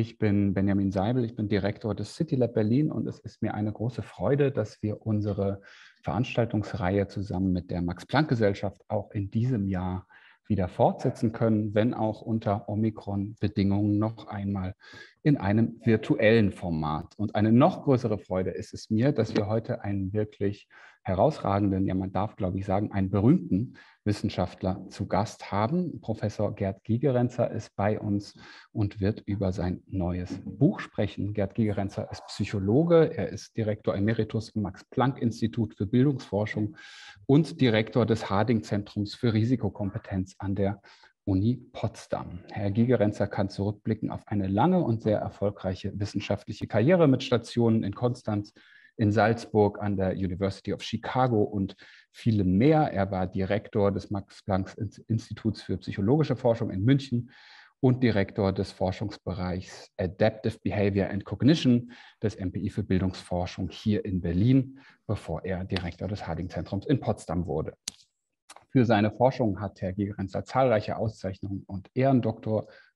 Ich bin Benjamin Seibel, ich bin Direktor des City Lab Berlin und es ist mir eine große Freude, dass wir unsere Veranstaltungsreihe zusammen mit der Max-Planck-Gesellschaft auch in diesem Jahr wieder fortsetzen können, wenn auch unter Omikron-Bedingungen noch einmal in einem virtuellen Format. Und eine noch größere Freude ist es mir, dass wir heute einen wirklich herausragenden, ja man darf glaube ich sagen, einen berühmten Wissenschaftler zu Gast haben. Professor Gerd Gigerenzer ist bei uns und wird über sein neues Buch sprechen. Gerd Gigerenzer ist Psychologe, er ist Direktor Emeritus im Max-Planck-Institut für Bildungsforschung und Direktor des Harding-Zentrums für Risikokompetenz an der Uni Potsdam. Herr Gigerenzer kann zurückblicken auf eine lange und sehr erfolgreiche wissenschaftliche Karriere mit Stationen in Konstanz, in Salzburg, an der University of Chicago und viele mehr. Er war Direktor des Max-Planck-Instituts für psychologische Forschung in München und Direktor des Forschungsbereichs Adaptive Behavior and Cognition des MPI für Bildungsforschung hier in Berlin, bevor er Direktor des Harding-Zentrums in Potsdam wurde. Für seine Forschung hat Herr Gigerenzer zahlreiche Auszeichnungen und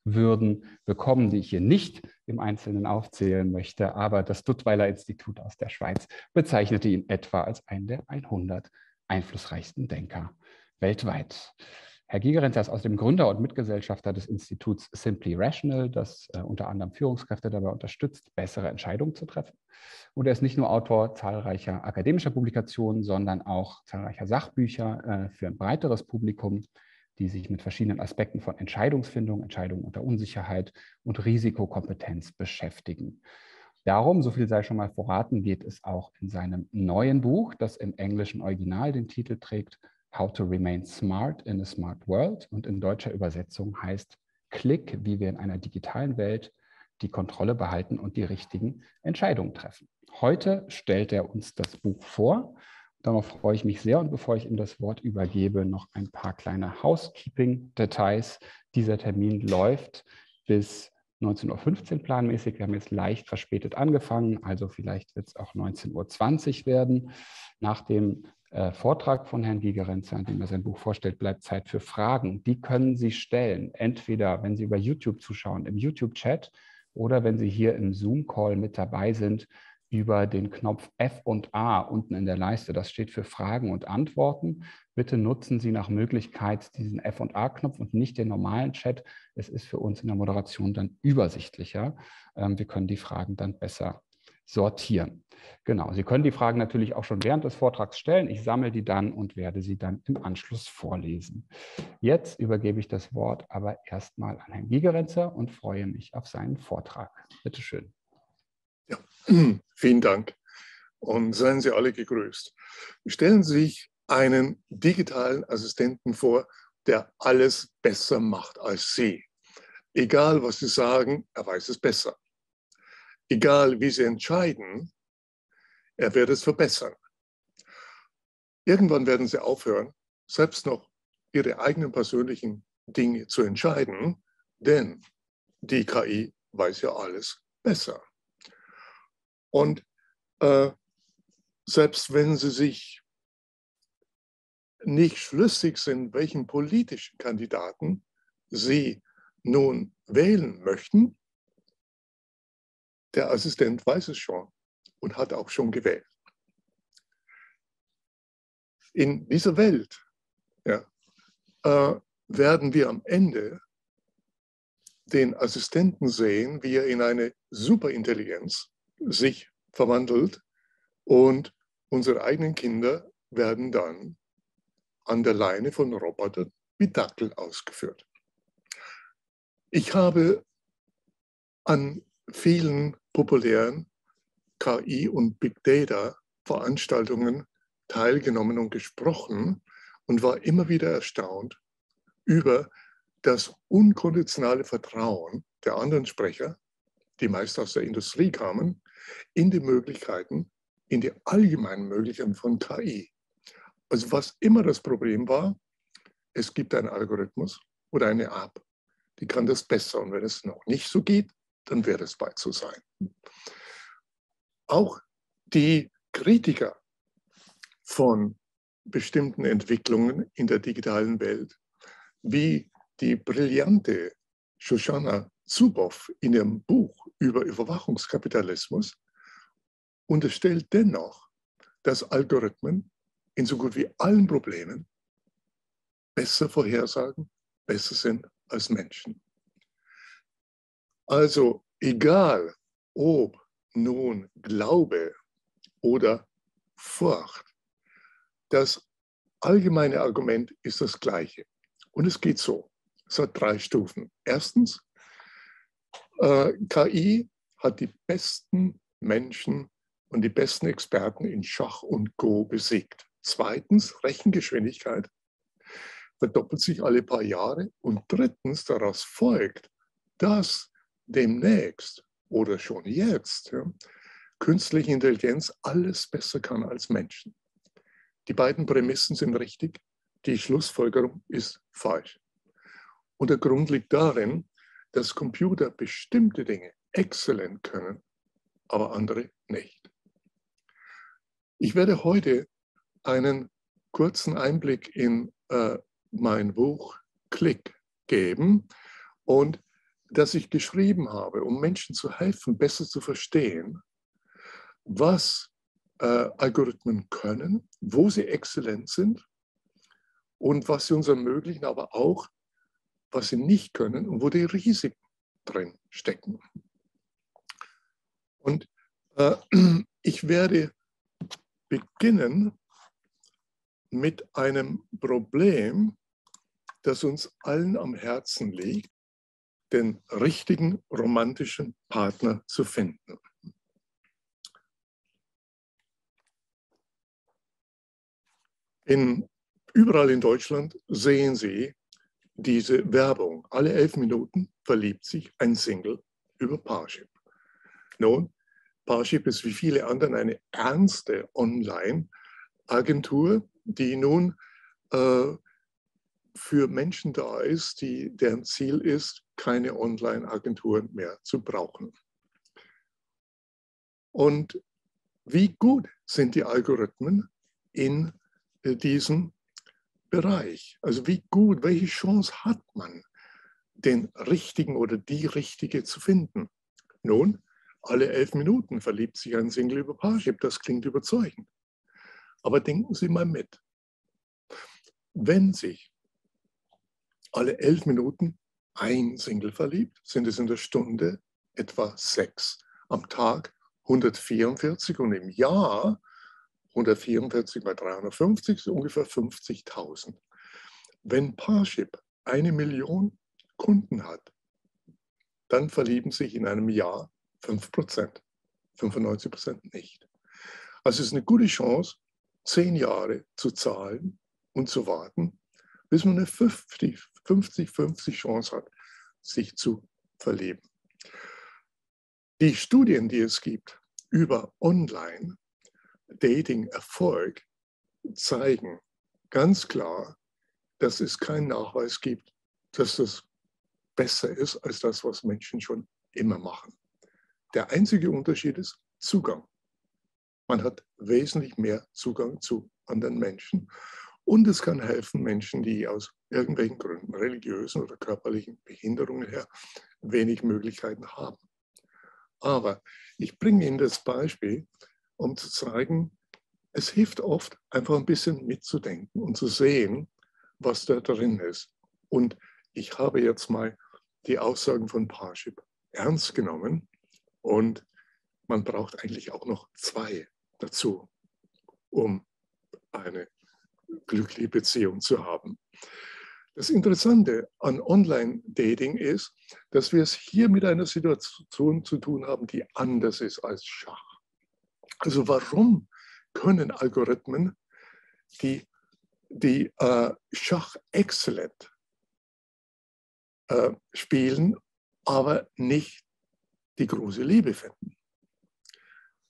Ehrendoktorwürden bekommen, die ich hier nicht im Einzelnen aufzählen möchte. Aber das Duttweiler Institut aus der Schweiz bezeichnete ihn etwa als einen der 100 einflussreichsten Denker weltweit. Herr Gigerenzer ist außerdem Gründer und Mitgesellschafter des Instituts Simply Rational, das äh, unter anderem Führungskräfte dabei unterstützt, bessere Entscheidungen zu treffen. Und er ist nicht nur Autor zahlreicher akademischer Publikationen, sondern auch zahlreicher Sachbücher äh, für ein breiteres Publikum, die sich mit verschiedenen Aspekten von Entscheidungsfindung, Entscheidungen unter Unsicherheit und Risikokompetenz beschäftigen. Darum, so viel sei schon mal verraten, geht es auch in seinem neuen Buch, das im englischen Original den Titel trägt How to Remain Smart in a Smart World und in deutscher Übersetzung heißt Klick, wie wir in einer digitalen Welt die Kontrolle behalten und die richtigen Entscheidungen treffen. Heute stellt er uns das Buch vor. Darauf freue ich mich sehr und bevor ich ihm das Wort übergebe, noch ein paar kleine Housekeeping-Details. Dieser Termin läuft bis 19.15 Uhr planmäßig. Wir haben jetzt leicht verspätet angefangen, also vielleicht wird es auch 19.20 Uhr werden. Nach dem äh, Vortrag von Herrn Gigerenzer, in dem er sein Buch vorstellt, bleibt Zeit für Fragen. Die können Sie stellen, entweder wenn Sie über YouTube zuschauen, im YouTube-Chat oder wenn Sie hier im Zoom-Call mit dabei sind, über den Knopf F und A unten in der Leiste. Das steht für Fragen und Antworten. Bitte nutzen Sie nach Möglichkeit diesen F und A-Knopf und nicht den normalen Chat. Es ist für uns in der Moderation dann übersichtlicher. Ähm, wir können die Fragen dann besser sortieren. Genau, Sie können die Fragen natürlich auch schon während des Vortrags stellen. Ich sammle die dann und werde sie dann im Anschluss vorlesen. Jetzt übergebe ich das Wort aber erstmal an Herrn Gigerenzer und freue mich auf seinen Vortrag. Bitte schön. Ja, vielen Dank und seien Sie alle gegrüßt. Stellen Sie sich einen digitalen Assistenten vor, der alles besser macht als Sie. Egal, was Sie sagen, er weiß es besser egal wie sie entscheiden, er wird es verbessern. Irgendwann werden sie aufhören, selbst noch ihre eigenen persönlichen Dinge zu entscheiden, denn die KI weiß ja alles besser. Und äh, selbst wenn sie sich nicht schlüssig sind, welchen politischen Kandidaten sie nun wählen möchten, der Assistent weiß es schon und hat auch schon gewählt. In dieser Welt ja, äh, werden wir am Ende den Assistenten sehen, wie er in eine Superintelligenz sich verwandelt und unsere eigenen Kinder werden dann an der Leine von Robotern wie Dackel ausgeführt. Ich habe an vielen populären KI- und Big Data-Veranstaltungen teilgenommen und gesprochen und war immer wieder erstaunt über das unkonditionale Vertrauen der anderen Sprecher, die meist aus der Industrie kamen, in die Möglichkeiten, in die allgemeinen Möglichkeiten von KI. Also was immer das Problem war, es gibt einen Algorithmus oder eine App, die kann das besser. Und wenn es noch nicht so geht, dann wird es bald so sein. Auch die Kritiker von bestimmten Entwicklungen in der digitalen Welt, wie die brillante Shoshana Zuboff in ihrem Buch über Überwachungskapitalismus unterstellt dennoch, dass Algorithmen in so gut wie allen Problemen besser vorhersagen, besser sind als Menschen. Also egal, ob nun Glaube oder Furcht, das allgemeine Argument ist das gleiche. Und es geht so. Es hat drei Stufen. Erstens, äh, KI hat die besten Menschen und die besten Experten in Schach und Go besiegt. Zweitens, Rechengeschwindigkeit verdoppelt sich alle paar Jahre. Und drittens, daraus folgt, dass demnächst oder schon jetzt ja, künstliche Intelligenz alles besser kann als Menschen. Die beiden Prämissen sind richtig, die Schlussfolgerung ist falsch. Und der Grund liegt darin, dass Computer bestimmte Dinge exzellent können, aber andere nicht. Ich werde heute einen kurzen Einblick in äh, mein Buch Klick geben und das ich geschrieben habe, um Menschen zu helfen, besser zu verstehen, was äh, Algorithmen können, wo sie exzellent sind und was sie uns ermöglichen, aber auch, was sie nicht können und wo die Risiken drin stecken. Und äh, ich werde beginnen mit einem Problem, das uns allen am Herzen liegt, den richtigen romantischen Partner zu finden. In, überall in Deutschland sehen Sie diese Werbung. Alle elf Minuten verliebt sich ein Single über Parship. Nun, Parship ist wie viele anderen eine ernste Online-Agentur, die nun äh, für Menschen da ist, die, deren Ziel ist, keine Online-Agenturen mehr zu brauchen. Und wie gut sind die Algorithmen in äh, diesem Bereich? Also wie gut, welche Chance hat man, den richtigen oder die richtige zu finden? Nun, alle elf Minuten verliebt sich ein Single über Parship. Das klingt überzeugend. Aber denken Sie mal mit. Wenn sich alle elf Minuten ein Single verliebt, sind es in der Stunde etwa sechs. Am Tag 144 und im Jahr 144 mal 350 ist ungefähr 50.000. Wenn Parship eine Million Kunden hat, dann verlieben sich in einem Jahr 5 Prozent, 95 Prozent nicht. Also es ist eine gute Chance, zehn Jahre zu zahlen und zu warten, bis man eine 50-50 Chance hat, sich zu verlieben. Die Studien, die es gibt über Online-Dating-Erfolg, zeigen ganz klar, dass es keinen Nachweis gibt, dass das besser ist als das, was Menschen schon immer machen. Der einzige Unterschied ist Zugang. Man hat wesentlich mehr Zugang zu anderen Menschen. Und es kann helfen, Menschen, die aus irgendwelchen Gründen, religiösen oder körperlichen Behinderungen her, wenig Möglichkeiten haben. Aber ich bringe Ihnen das Beispiel, um zu zeigen, es hilft oft, einfach ein bisschen mitzudenken und zu sehen, was da drin ist. Und ich habe jetzt mal die Aussagen von Parship ernst genommen und man braucht eigentlich auch noch zwei dazu, um eine glückliche Beziehung zu haben. Das Interessante an Online-Dating ist, dass wir es hier mit einer Situation zu tun haben, die anders ist als Schach. Also warum können Algorithmen, die, die äh, Schach exzellent äh, spielen, aber nicht die große Liebe finden?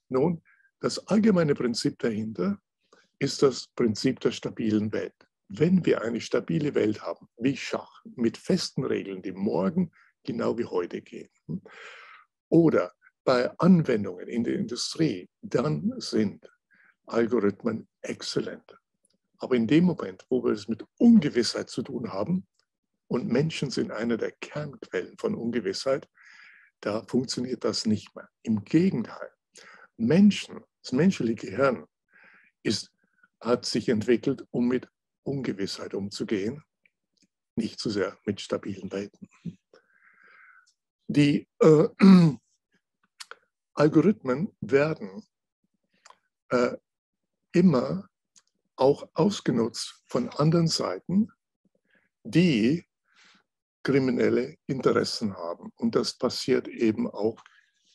Nun, das allgemeine Prinzip dahinter ist das Prinzip der stabilen Welt. Wenn wir eine stabile Welt haben, wie Schach, mit festen Regeln, die morgen genau wie heute gehen, oder bei Anwendungen in der Industrie, dann sind Algorithmen exzellent. Aber in dem Moment, wo wir es mit Ungewissheit zu tun haben, und Menschen sind eine der Kernquellen von Ungewissheit, da funktioniert das nicht mehr. Im Gegenteil, Menschen, das menschliche Gehirn ist, hat sich entwickelt, um mit Ungewissheit umzugehen, nicht zu sehr mit stabilen Welten. Die äh, Algorithmen werden äh, immer auch ausgenutzt von anderen Seiten, die kriminelle Interessen haben. Und das passiert eben auch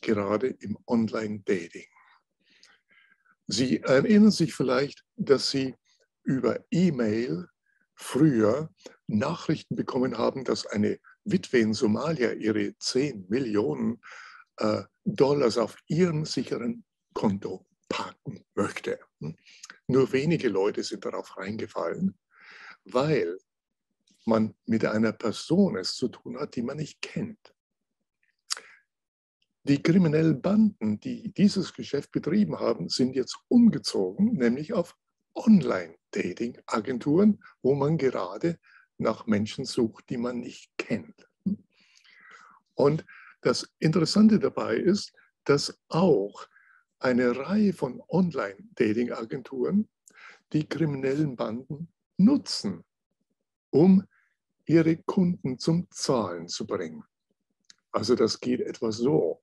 gerade im Online-Dating. Sie erinnern sich vielleicht, dass Sie über E-Mail früher Nachrichten bekommen haben, dass eine Witwe in Somalia ihre 10 Millionen äh, Dollars auf ihrem sicheren Konto parken möchte. Hm? Nur wenige Leute sind darauf reingefallen, weil man mit einer Person es zu tun hat, die man nicht kennt. Die kriminellen Banden, die dieses Geschäft betrieben haben, sind jetzt umgezogen, nämlich auf Online-Dating-Agenturen, wo man gerade nach Menschen sucht, die man nicht kennt. Und das Interessante dabei ist, dass auch eine Reihe von Online-Dating-Agenturen die kriminellen Banden nutzen, um ihre Kunden zum Zahlen zu bringen. Also das geht etwa so.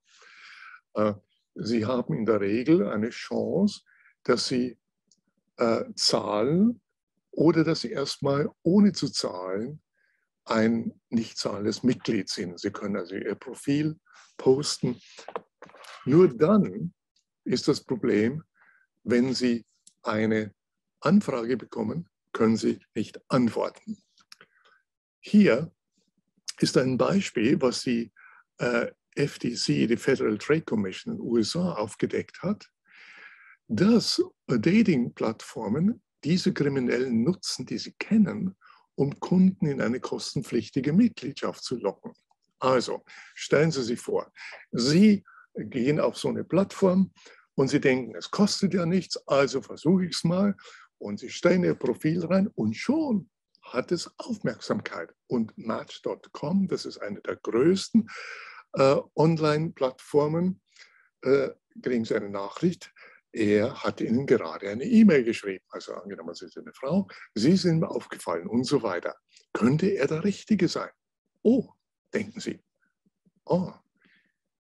Äh, sie haben in der Regel eine Chance, dass Sie äh, zahlen oder dass Sie erstmal ohne zu zahlen ein nicht zahlendes Mitglied sind. Sie können also Ihr Profil posten. Nur dann ist das Problem, wenn Sie eine Anfrage bekommen, können Sie nicht antworten. Hier ist ein Beispiel, was die äh, FTC, die Federal Trade Commission in den USA, aufgedeckt hat, dass Dating-Plattformen diese Kriminellen nutzen, die sie kennen, um Kunden in eine kostenpflichtige Mitgliedschaft zu locken. Also stellen Sie sich vor, Sie gehen auf so eine Plattform und Sie denken, es kostet ja nichts, also versuche ich es mal. Und Sie stellen Ihr Profil rein und schon hat es Aufmerksamkeit. Und Match.com, das ist eine der größten äh, Online-Plattformen, äh, kriegen Sie eine Nachricht, er hat Ihnen gerade eine E-Mail geschrieben. Also angenommen, Sie sind eine Frau, Sie sind mir aufgefallen und so weiter. Könnte er der Richtige sein? Oh, denken Sie. Oh.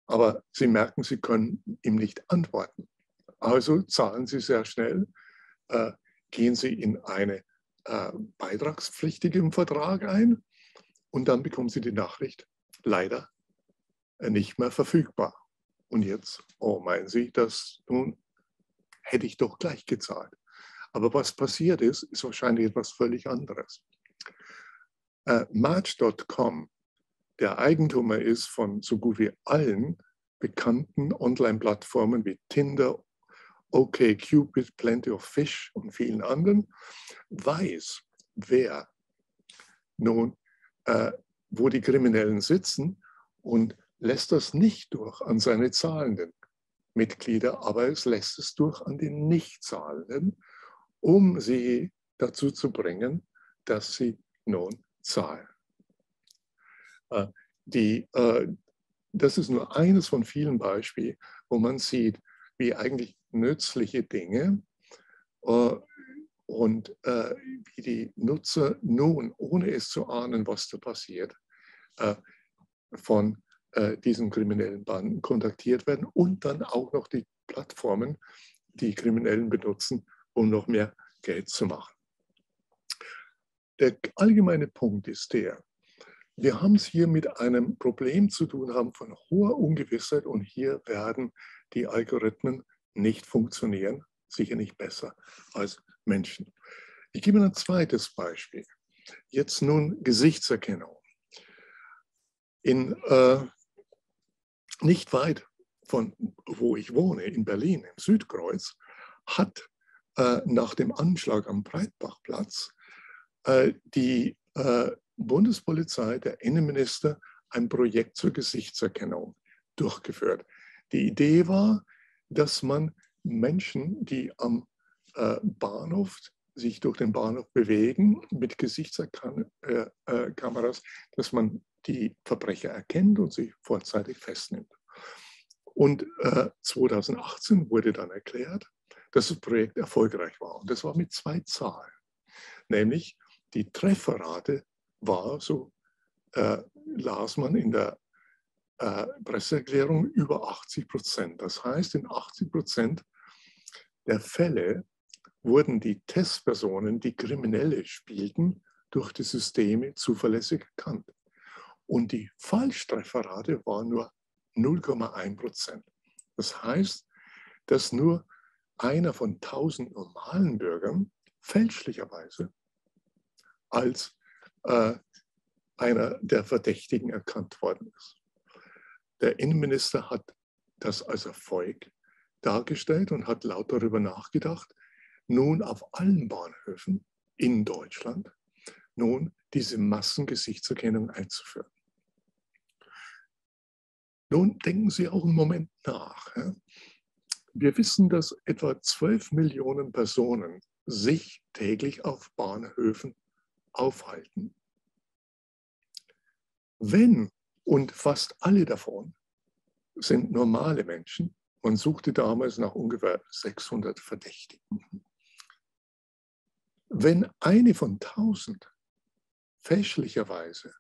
Aber Sie merken, Sie können ihm nicht antworten. Also zahlen Sie sehr schnell, äh, gehen Sie in eine äh, beitragspflichtigen Vertrag ein und dann bekommen Sie die Nachricht, leider äh, nicht mehr verfügbar. Und jetzt, oh, meinen Sie, das nun hätte ich doch gleich gezahlt. Aber was passiert ist, ist wahrscheinlich etwas völlig anderes. Äh, Match.com, der Eigentümer ist von so gut wie allen bekannten Online-Plattformen wie Tinder, OKCupid, Plenty of Fish und vielen anderen, weiß, wer nun, äh, wo die Kriminellen sitzen und lässt das nicht durch an seine Zahlenden. Mitglieder, aber es lässt es durch an die Nichtzahlenden, um sie dazu zu bringen, dass sie nun zahlen. Äh, die, äh, das ist nur eines von vielen Beispielen, wo man sieht, wie eigentlich nützliche Dinge äh, und wie die Nutzer nun, ohne es zu ahnen, was da passiert, von äh, diesen kriminellen Banden kontaktiert werden und dann auch noch die Plattformen, die Kriminellen benutzen, um noch mehr Geld zu machen. Der allgemeine Punkt ist der, wir haben es hier mit einem Problem zu tun haben von hoher Ungewissheit und hier werden die Algorithmen nicht funktionieren, sicher nicht besser als Menschen. Ich gebe ein zweites Beispiel. Jetzt nun Gesichtserkennung. In äh, nicht weit von wo ich wohne, in Berlin, im Südkreuz, hat äh, nach dem Anschlag am Breitbachplatz äh, die äh, Bundespolizei, der Innenminister, ein Projekt zur Gesichtserkennung durchgeführt. Die Idee war, dass man Menschen, die am äh, Bahnhof sich durch den Bahnhof bewegen mit Gesichtskameras, äh, äh, dass man die Verbrecher erkennt und sie vorzeitig festnimmt. Und äh, 2018 wurde dann erklärt, dass das Projekt erfolgreich war. Und das war mit zwei Zahlen. Nämlich die Trefferrate war, so äh, las man in der äh, Presseerklärung, über 80 Prozent. Das heißt, in 80 Prozent der Fälle wurden die Testpersonen, die Kriminelle spielten, durch die Systeme zuverlässig erkannt. Und die Falschtrefferrate war nur 0,1 Prozent. Das heißt, dass nur einer von 1000 normalen Bürgern fälschlicherweise als äh, einer der Verdächtigen erkannt worden ist. Der Innenminister hat das als Erfolg dargestellt und hat laut darüber nachgedacht, nun auf allen Bahnhöfen in Deutschland nun diese Massengesichtserkennung einzuführen. Nun denken Sie auch einen Moment nach. Wir wissen, dass etwa 12 Millionen Personen sich täglich auf Bahnhöfen aufhalten. Wenn, und fast alle davon sind normale Menschen, man suchte damals nach ungefähr 600 Verdächtigen. Wenn eine von 1000 fälschlicherweise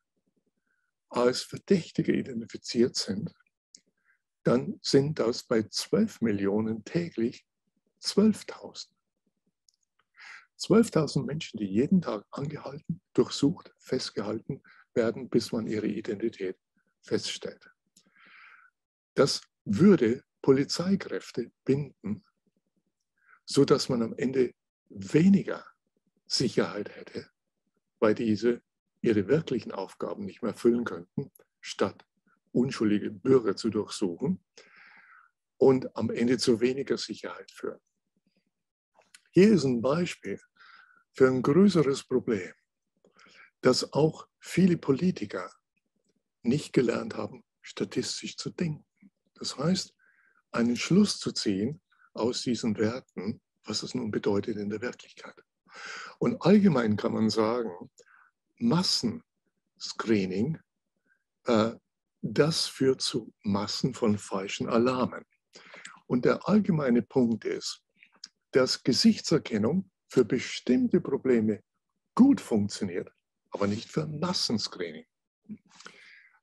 als Verdächtige identifiziert sind, dann sind das bei 12 Millionen täglich 12.000. 12.000 Menschen, die jeden Tag angehalten, durchsucht, festgehalten werden, bis man ihre Identität feststellt. Das würde Polizeikräfte binden, sodass man am Ende weniger Sicherheit hätte, weil diese ihre wirklichen Aufgaben nicht mehr erfüllen könnten, statt unschuldige Bürger zu durchsuchen und am Ende zu weniger Sicherheit führen. Hier ist ein Beispiel für ein größeres Problem, dass auch viele Politiker nicht gelernt haben, statistisch zu denken. Das heißt, einen Schluss zu ziehen aus diesen Werten, was es nun bedeutet in der Wirklichkeit. Und allgemein kann man sagen, Massenscreening äh, das führt zu Massen von falschen Alarmen. Und der allgemeine Punkt ist, dass Gesichtserkennung für bestimmte Probleme gut funktioniert, aber nicht für Massenscreening.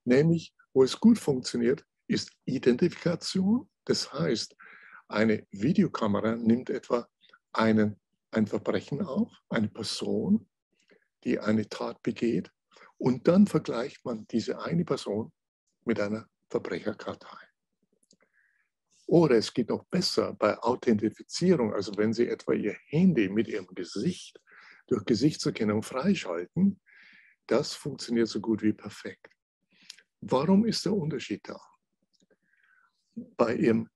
Nämlich, wo es gut funktioniert, ist Identifikation. Das heißt, eine Videokamera nimmt etwa einen, ein Verbrechen auf, eine Person, die eine Tat begeht, und dann vergleicht man diese eine Person mit einer Verbrecherkartei. Oder es geht noch besser bei Authentifizierung, also wenn Sie etwa Ihr Handy mit Ihrem Gesicht durch Gesichtserkennung freischalten, das funktioniert so gut wie perfekt. Warum ist der Unterschied da? Bei Ihrem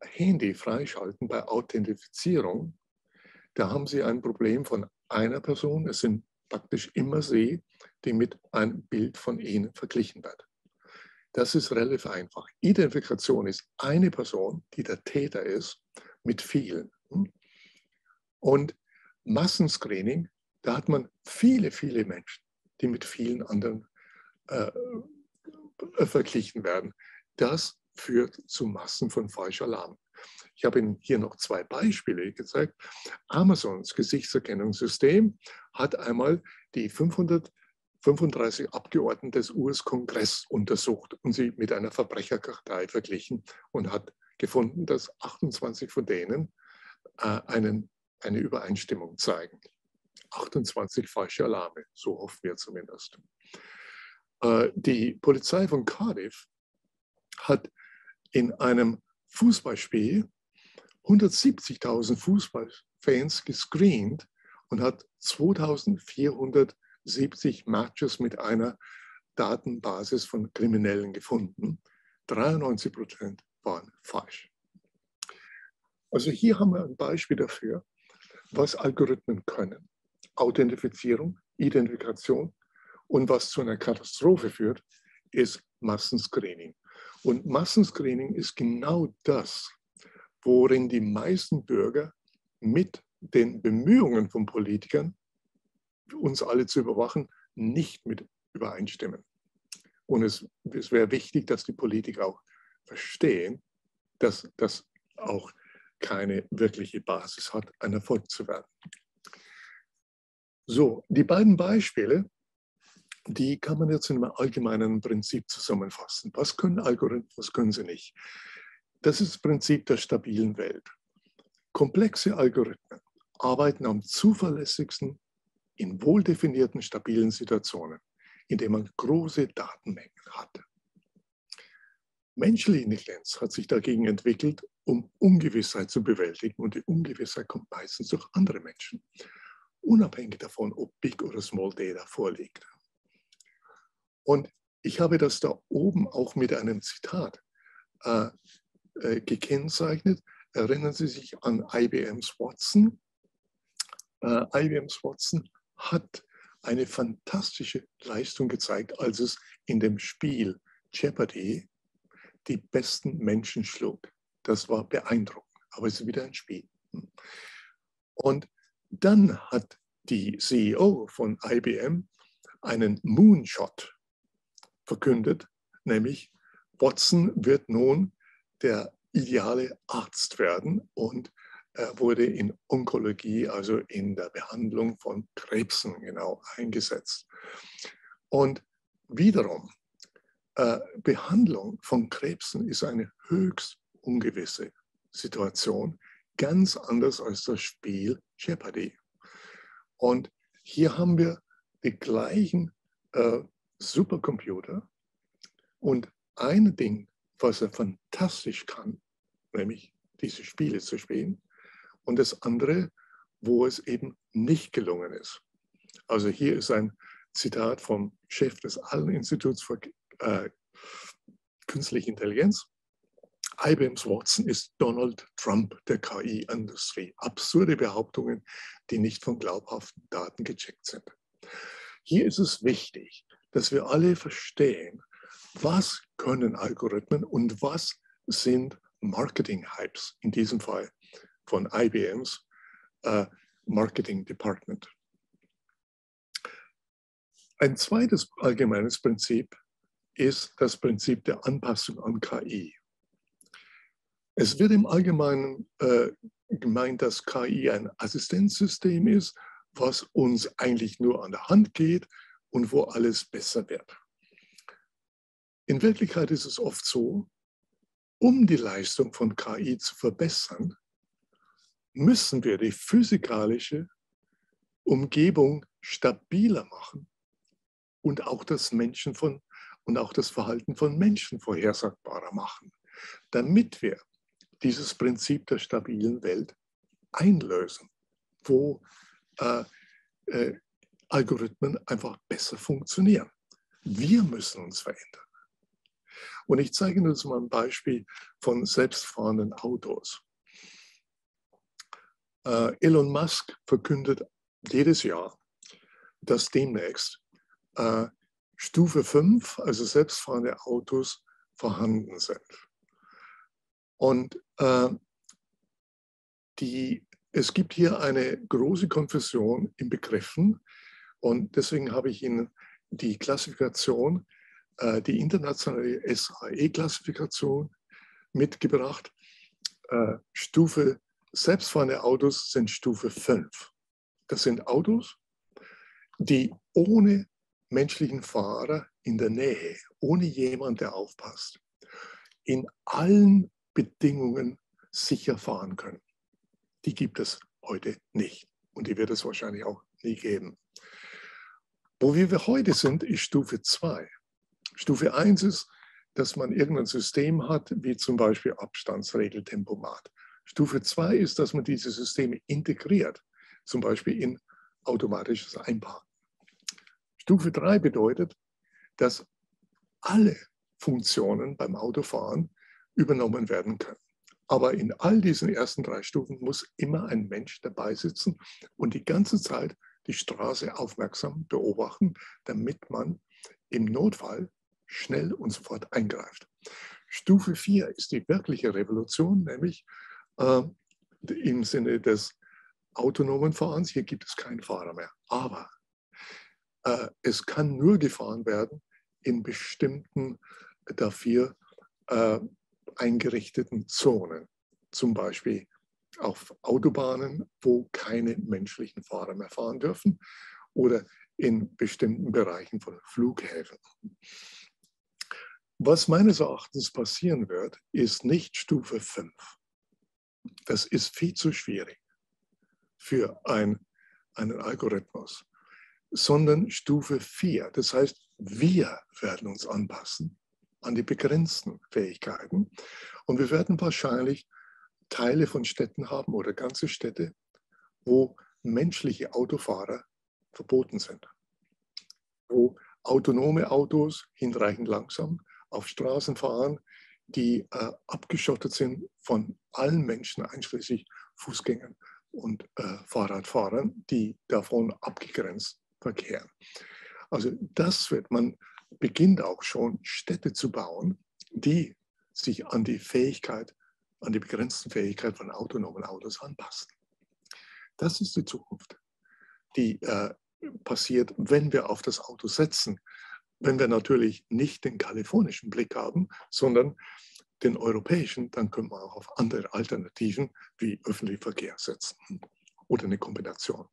Handy freischalten, bei Authentifizierung, da haben Sie ein Problem von einer Person. Es sind praktisch immer Sie, die mit einem Bild von Ihnen verglichen werden. Das ist relativ einfach. Identifikation ist eine Person, die der Täter ist, mit vielen. Und Massenscreening, da hat man viele, viele Menschen, die mit vielen anderen äh, verglichen werden. Das führt zu Massen von Falschalarmen. Ich habe Ihnen hier noch zwei Beispiele gezeigt. Amazons Gesichtserkennungssystem hat einmal die 500 35 Abgeordnete des US-Kongress untersucht und sie mit einer Verbrecherkartei verglichen und hat gefunden, dass 28 von denen äh, einen, eine Übereinstimmung zeigen. 28 falsche Alarme, so hoffen wir zumindest. Äh, die Polizei von Cardiff hat in einem Fußballspiel 170.000 Fußballfans gescreent und hat 2400 70 Matches mit einer Datenbasis von Kriminellen gefunden. 93 Prozent waren falsch. Also hier haben wir ein Beispiel dafür, was Algorithmen können. Authentifizierung, Identifikation und was zu einer Katastrophe führt, ist Massenscreening. Und Massenscreening ist genau das, worin die meisten Bürger mit den Bemühungen von Politikern, uns alle zu überwachen, nicht mit übereinstimmen. Und es, es wäre wichtig, dass die Politiker auch verstehen, dass das auch keine wirkliche Basis hat, ein Erfolg zu werden. So, die beiden Beispiele, die kann man jetzt in einem allgemeinen Prinzip zusammenfassen. Was können Algorithmen, was können sie nicht? Das ist das Prinzip der stabilen Welt. Komplexe Algorithmen arbeiten am zuverlässigsten in wohldefinierten, stabilen Situationen, in denen man große Datenmengen hat. Menschliche Intelligenz hat sich dagegen entwickelt, um Ungewissheit zu bewältigen und die Ungewissheit kommt meistens durch andere Menschen, unabhängig davon, ob Big oder Small Data vorliegt. Und ich habe das da oben auch mit einem Zitat äh, äh, gekennzeichnet. Erinnern Sie sich an IBM's Watson? Äh, IBM's Watson hat eine fantastische Leistung gezeigt, als es in dem Spiel Jeopardy die besten Menschen schlug. Das war beeindruckend, aber es ist wieder ein Spiel. Und dann hat die CEO von IBM einen Moonshot verkündet, nämlich Watson wird nun der ideale Arzt werden und wurde in Onkologie, also in der Behandlung von Krebsen genau eingesetzt. Und wiederum, äh, Behandlung von Krebsen ist eine höchst ungewisse Situation, ganz anders als das Spiel Jeopardy. Und hier haben wir die gleichen äh, Supercomputer und ein Ding, was er fantastisch kann, nämlich diese Spiele zu spielen, und das andere, wo es eben nicht gelungen ist. Also hier ist ein Zitat vom Chef des Allen-Instituts für äh, Künstliche Intelligenz. IBM's Watson ist Donald Trump der KI-Industrie. Absurde Behauptungen, die nicht von glaubhaften Daten gecheckt sind. Hier ist es wichtig, dass wir alle verstehen, was können Algorithmen und was sind Marketing-Hypes, in diesem Fall von IBMs äh, Marketing Department. Ein zweites allgemeines Prinzip ist das Prinzip der Anpassung an KI. Es wird im Allgemeinen äh, gemeint, dass KI ein Assistenzsystem ist, was uns eigentlich nur an der Hand geht und wo alles besser wird. In Wirklichkeit ist es oft so, um die Leistung von KI zu verbessern, müssen wir die physikalische Umgebung stabiler machen und auch das Menschen von und auch das Verhalten von Menschen vorhersagbarer machen, damit wir dieses Prinzip der stabilen Welt einlösen, wo äh, äh, Algorithmen einfach besser funktionieren. Wir müssen uns verändern. Und ich zeige Ihnen jetzt mal ein Beispiel von selbstfahrenden Autos. Äh, Elon Musk verkündet jedes Jahr, dass demnächst äh, Stufe 5, also selbstfahrende Autos, vorhanden sind. Und äh, die, es gibt hier eine große Konfusion in Begriffen und deswegen habe ich Ihnen die Klassifikation, äh, die internationale SAE-Klassifikation mitgebracht. Äh, Stufe selbstfahrende Autos sind Stufe 5. Das sind Autos, die ohne menschlichen Fahrer in der Nähe, ohne jemand, der aufpasst, in allen Bedingungen sicher fahren können. Die gibt es heute nicht und die wird es wahrscheinlich auch nie geben. Wo wir heute sind, ist Stufe 2. Stufe 1 ist, dass man irgendein System hat, wie zum Beispiel Abstandsregeltempomat. Stufe 2 ist, dass man diese Systeme integriert, zum Beispiel in automatisches Einparken. Stufe 3 bedeutet, dass alle Funktionen beim Autofahren übernommen werden können. Aber in all diesen ersten drei Stufen muss immer ein Mensch dabei sitzen und die ganze Zeit die Straße aufmerksam beobachten, damit man im Notfall schnell und sofort eingreift. Stufe 4 ist die wirkliche Revolution, nämlich äh, im Sinne des autonomen Fahrens. Hier gibt es keinen Fahrer mehr. Aber äh, es kann nur gefahren werden in bestimmten dafür äh, eingerichteten Zonen. Zum Beispiel auf Autobahnen, wo keine menschlichen Fahrer mehr fahren dürfen oder in bestimmten Bereichen von Flughäfen. Was meines Erachtens passieren wird, ist nicht Stufe 5. Das ist viel zu schwierig für ein, einen Algorithmus, sondern Stufe 4. Das heißt, wir werden uns anpassen an die begrenzten Fähigkeiten und wir werden wahrscheinlich Teile von Städten haben oder ganze Städte, wo menschliche Autofahrer verboten sind, wo autonome Autos hinreichend langsam auf Straßen fahren, die äh, abgeschottet sind von allen Menschen, einschließlich Fußgängern und äh, Fahrradfahrern, die davon abgegrenzt verkehren. Also das wird man beginnt auch schon Städte zu bauen, die sich an die Fähigkeit, an die begrenzten Fähigkeit von autonomen Autos anpassen. Das ist die Zukunft, die äh, passiert, wenn wir auf das Auto setzen. Wenn wir natürlich nicht den kalifornischen Blick haben, sondern den europäischen, dann können wir auch auf andere Alternativen wie öffentlichen Verkehr setzen oder eine Kombination,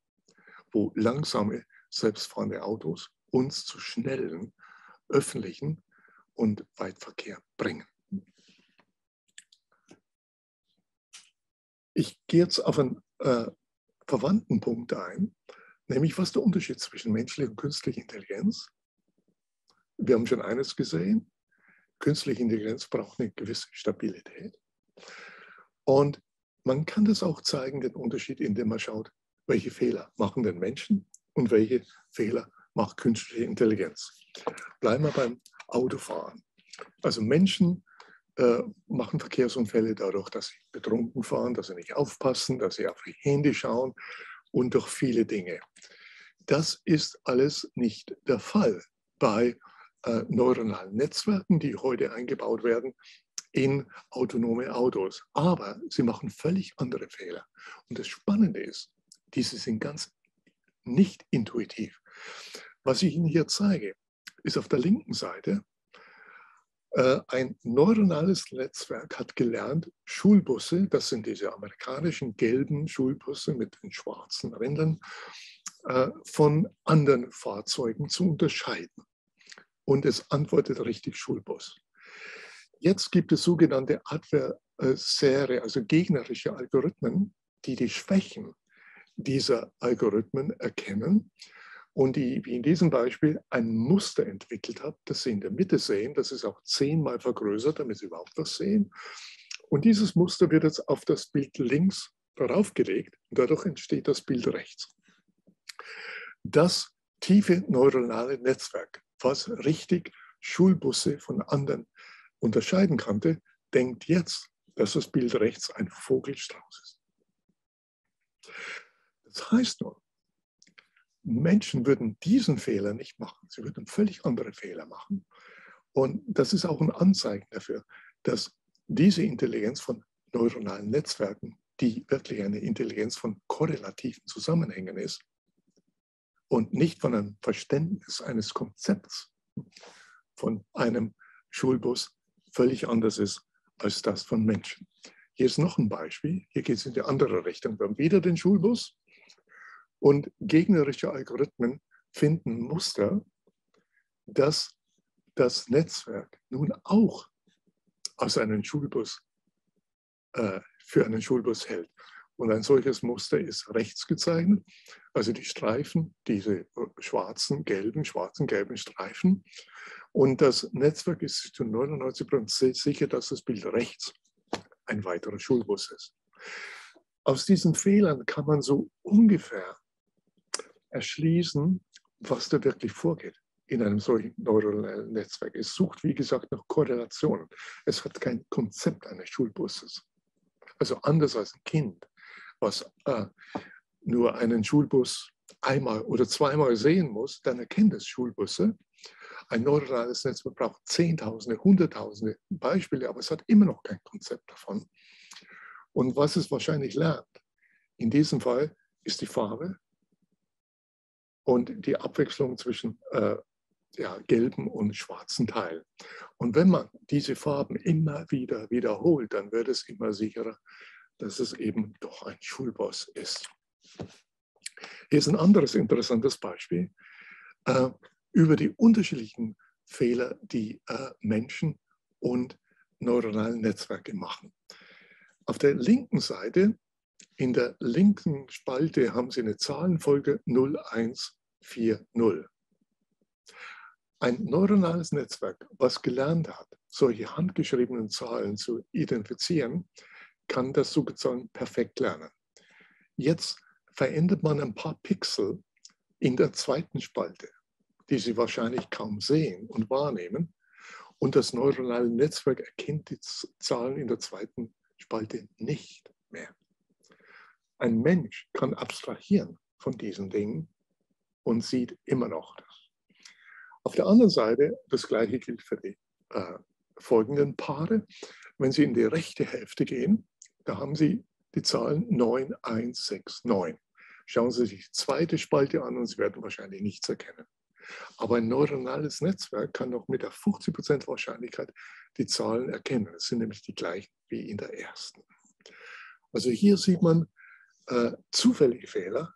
wo langsame, selbstfahrende Autos uns zu schnellen öffentlichen und Weitverkehr bringen. Ich gehe jetzt auf einen äh, verwandten Punkt ein, nämlich was der Unterschied zwischen menschlicher und künstlicher Intelligenz. Wir haben schon eines gesehen, künstliche Intelligenz braucht eine gewisse Stabilität. Und man kann das auch zeigen, den Unterschied, indem man schaut, welche Fehler machen denn Menschen und welche Fehler macht künstliche Intelligenz. Bleiben wir beim Autofahren. Also Menschen äh, machen Verkehrsunfälle dadurch, dass sie betrunken fahren, dass sie nicht aufpassen, dass sie auf ihr Handy schauen und durch viele Dinge. Das ist alles nicht der Fall bei äh, neuronalen Netzwerken, die heute eingebaut werden in autonome Autos. Aber sie machen völlig andere Fehler. Und das Spannende ist, diese sind ganz nicht intuitiv. Was ich Ihnen hier zeige, ist auf der linken Seite äh, ein neuronales Netzwerk hat gelernt, Schulbusse, das sind diese amerikanischen gelben Schulbusse mit den schwarzen Rändern, äh, von anderen Fahrzeugen zu unterscheiden. Und es antwortet richtig Schulbus. Jetzt gibt es sogenannte Adversäre, also gegnerische Algorithmen, die die Schwächen dieser Algorithmen erkennen und die, wie in diesem Beispiel, ein Muster entwickelt hat, das Sie in der Mitte sehen. Das ist auch zehnmal vergrößert, damit Sie überhaupt was sehen. Und dieses Muster wird jetzt auf das Bild links draufgelegt und dadurch entsteht das Bild rechts. Das tiefe neuronale Netzwerk, was richtig Schulbusse von anderen unterscheiden konnte, denkt jetzt, dass das Bild rechts ein Vogelstrauß ist. Das heißt nun, Menschen würden diesen Fehler nicht machen. Sie würden völlig andere Fehler machen. Und das ist auch ein Anzeichen dafür, dass diese Intelligenz von neuronalen Netzwerken, die wirklich eine Intelligenz von korrelativen Zusammenhängen ist und nicht von einem Verständnis eines Konzepts von einem Schulbus völlig anders ist als das von Menschen. Hier ist noch ein Beispiel. Hier geht es in die andere Richtung. Wir haben wieder den Schulbus und gegnerische Algorithmen finden Muster, dass das Netzwerk nun auch aus einem Schulbus äh, für einen Schulbus hält. Und ein solches Muster ist rechts gezeichnet, also die Streifen, diese schwarzen, gelben, schwarzen, gelben Streifen. Und das Netzwerk ist zu 99 Prozent sicher, dass das Bild rechts ein weiterer Schulbus ist. Aus diesen Fehlern kann man so ungefähr erschließen, was da wirklich vorgeht in einem solchen neuronalen Netzwerk. Es sucht, wie gesagt, nach Korrelationen. Es hat kein Konzept eines Schulbusses. Also anders als ein Kind, was äh, nur einen Schulbus einmal oder zweimal sehen muss, dann erkennt es Schulbusse. Ein neuronales Netzwerk braucht Zehntausende, Hunderttausende Beispiele, aber es hat immer noch kein Konzept davon. Und was es wahrscheinlich lernt, in diesem Fall ist die Farbe und die Abwechslung zwischen äh, ja, gelben und schwarzen Teil. Und wenn man diese Farben immer wieder wiederholt, dann wird es immer sicherer, dass es eben doch ein Schulboss ist. Hier ist ein anderes interessantes Beispiel äh, über die unterschiedlichen Fehler, die äh, Menschen und neuronale Netzwerke machen. Auf der linken Seite, in der linken Spalte, haben Sie eine Zahlenfolge 0140. Ein neuronales Netzwerk, was gelernt hat, solche handgeschriebenen Zahlen zu identifizieren, kann das sozusagen perfekt lernen. Jetzt verändert man ein paar Pixel in der zweiten Spalte, die Sie wahrscheinlich kaum sehen und wahrnehmen. Und das neuronale Netzwerk erkennt die Zahlen in der zweiten Spalte nicht mehr. Ein Mensch kann abstrahieren von diesen Dingen und sieht immer noch das. Auf der anderen Seite, das gleiche gilt für die äh, folgenden Paare. Wenn Sie in die rechte Hälfte gehen, da haben Sie die Zahlen 9, 1, 6, 9. Schauen Sie sich die zweite Spalte an und Sie werden wahrscheinlich nichts erkennen. Aber ein neuronales Netzwerk kann noch mit der 50% Wahrscheinlichkeit die Zahlen erkennen. Das sind nämlich die gleichen wie in der ersten. Also hier sieht man äh, zufällige Fehler.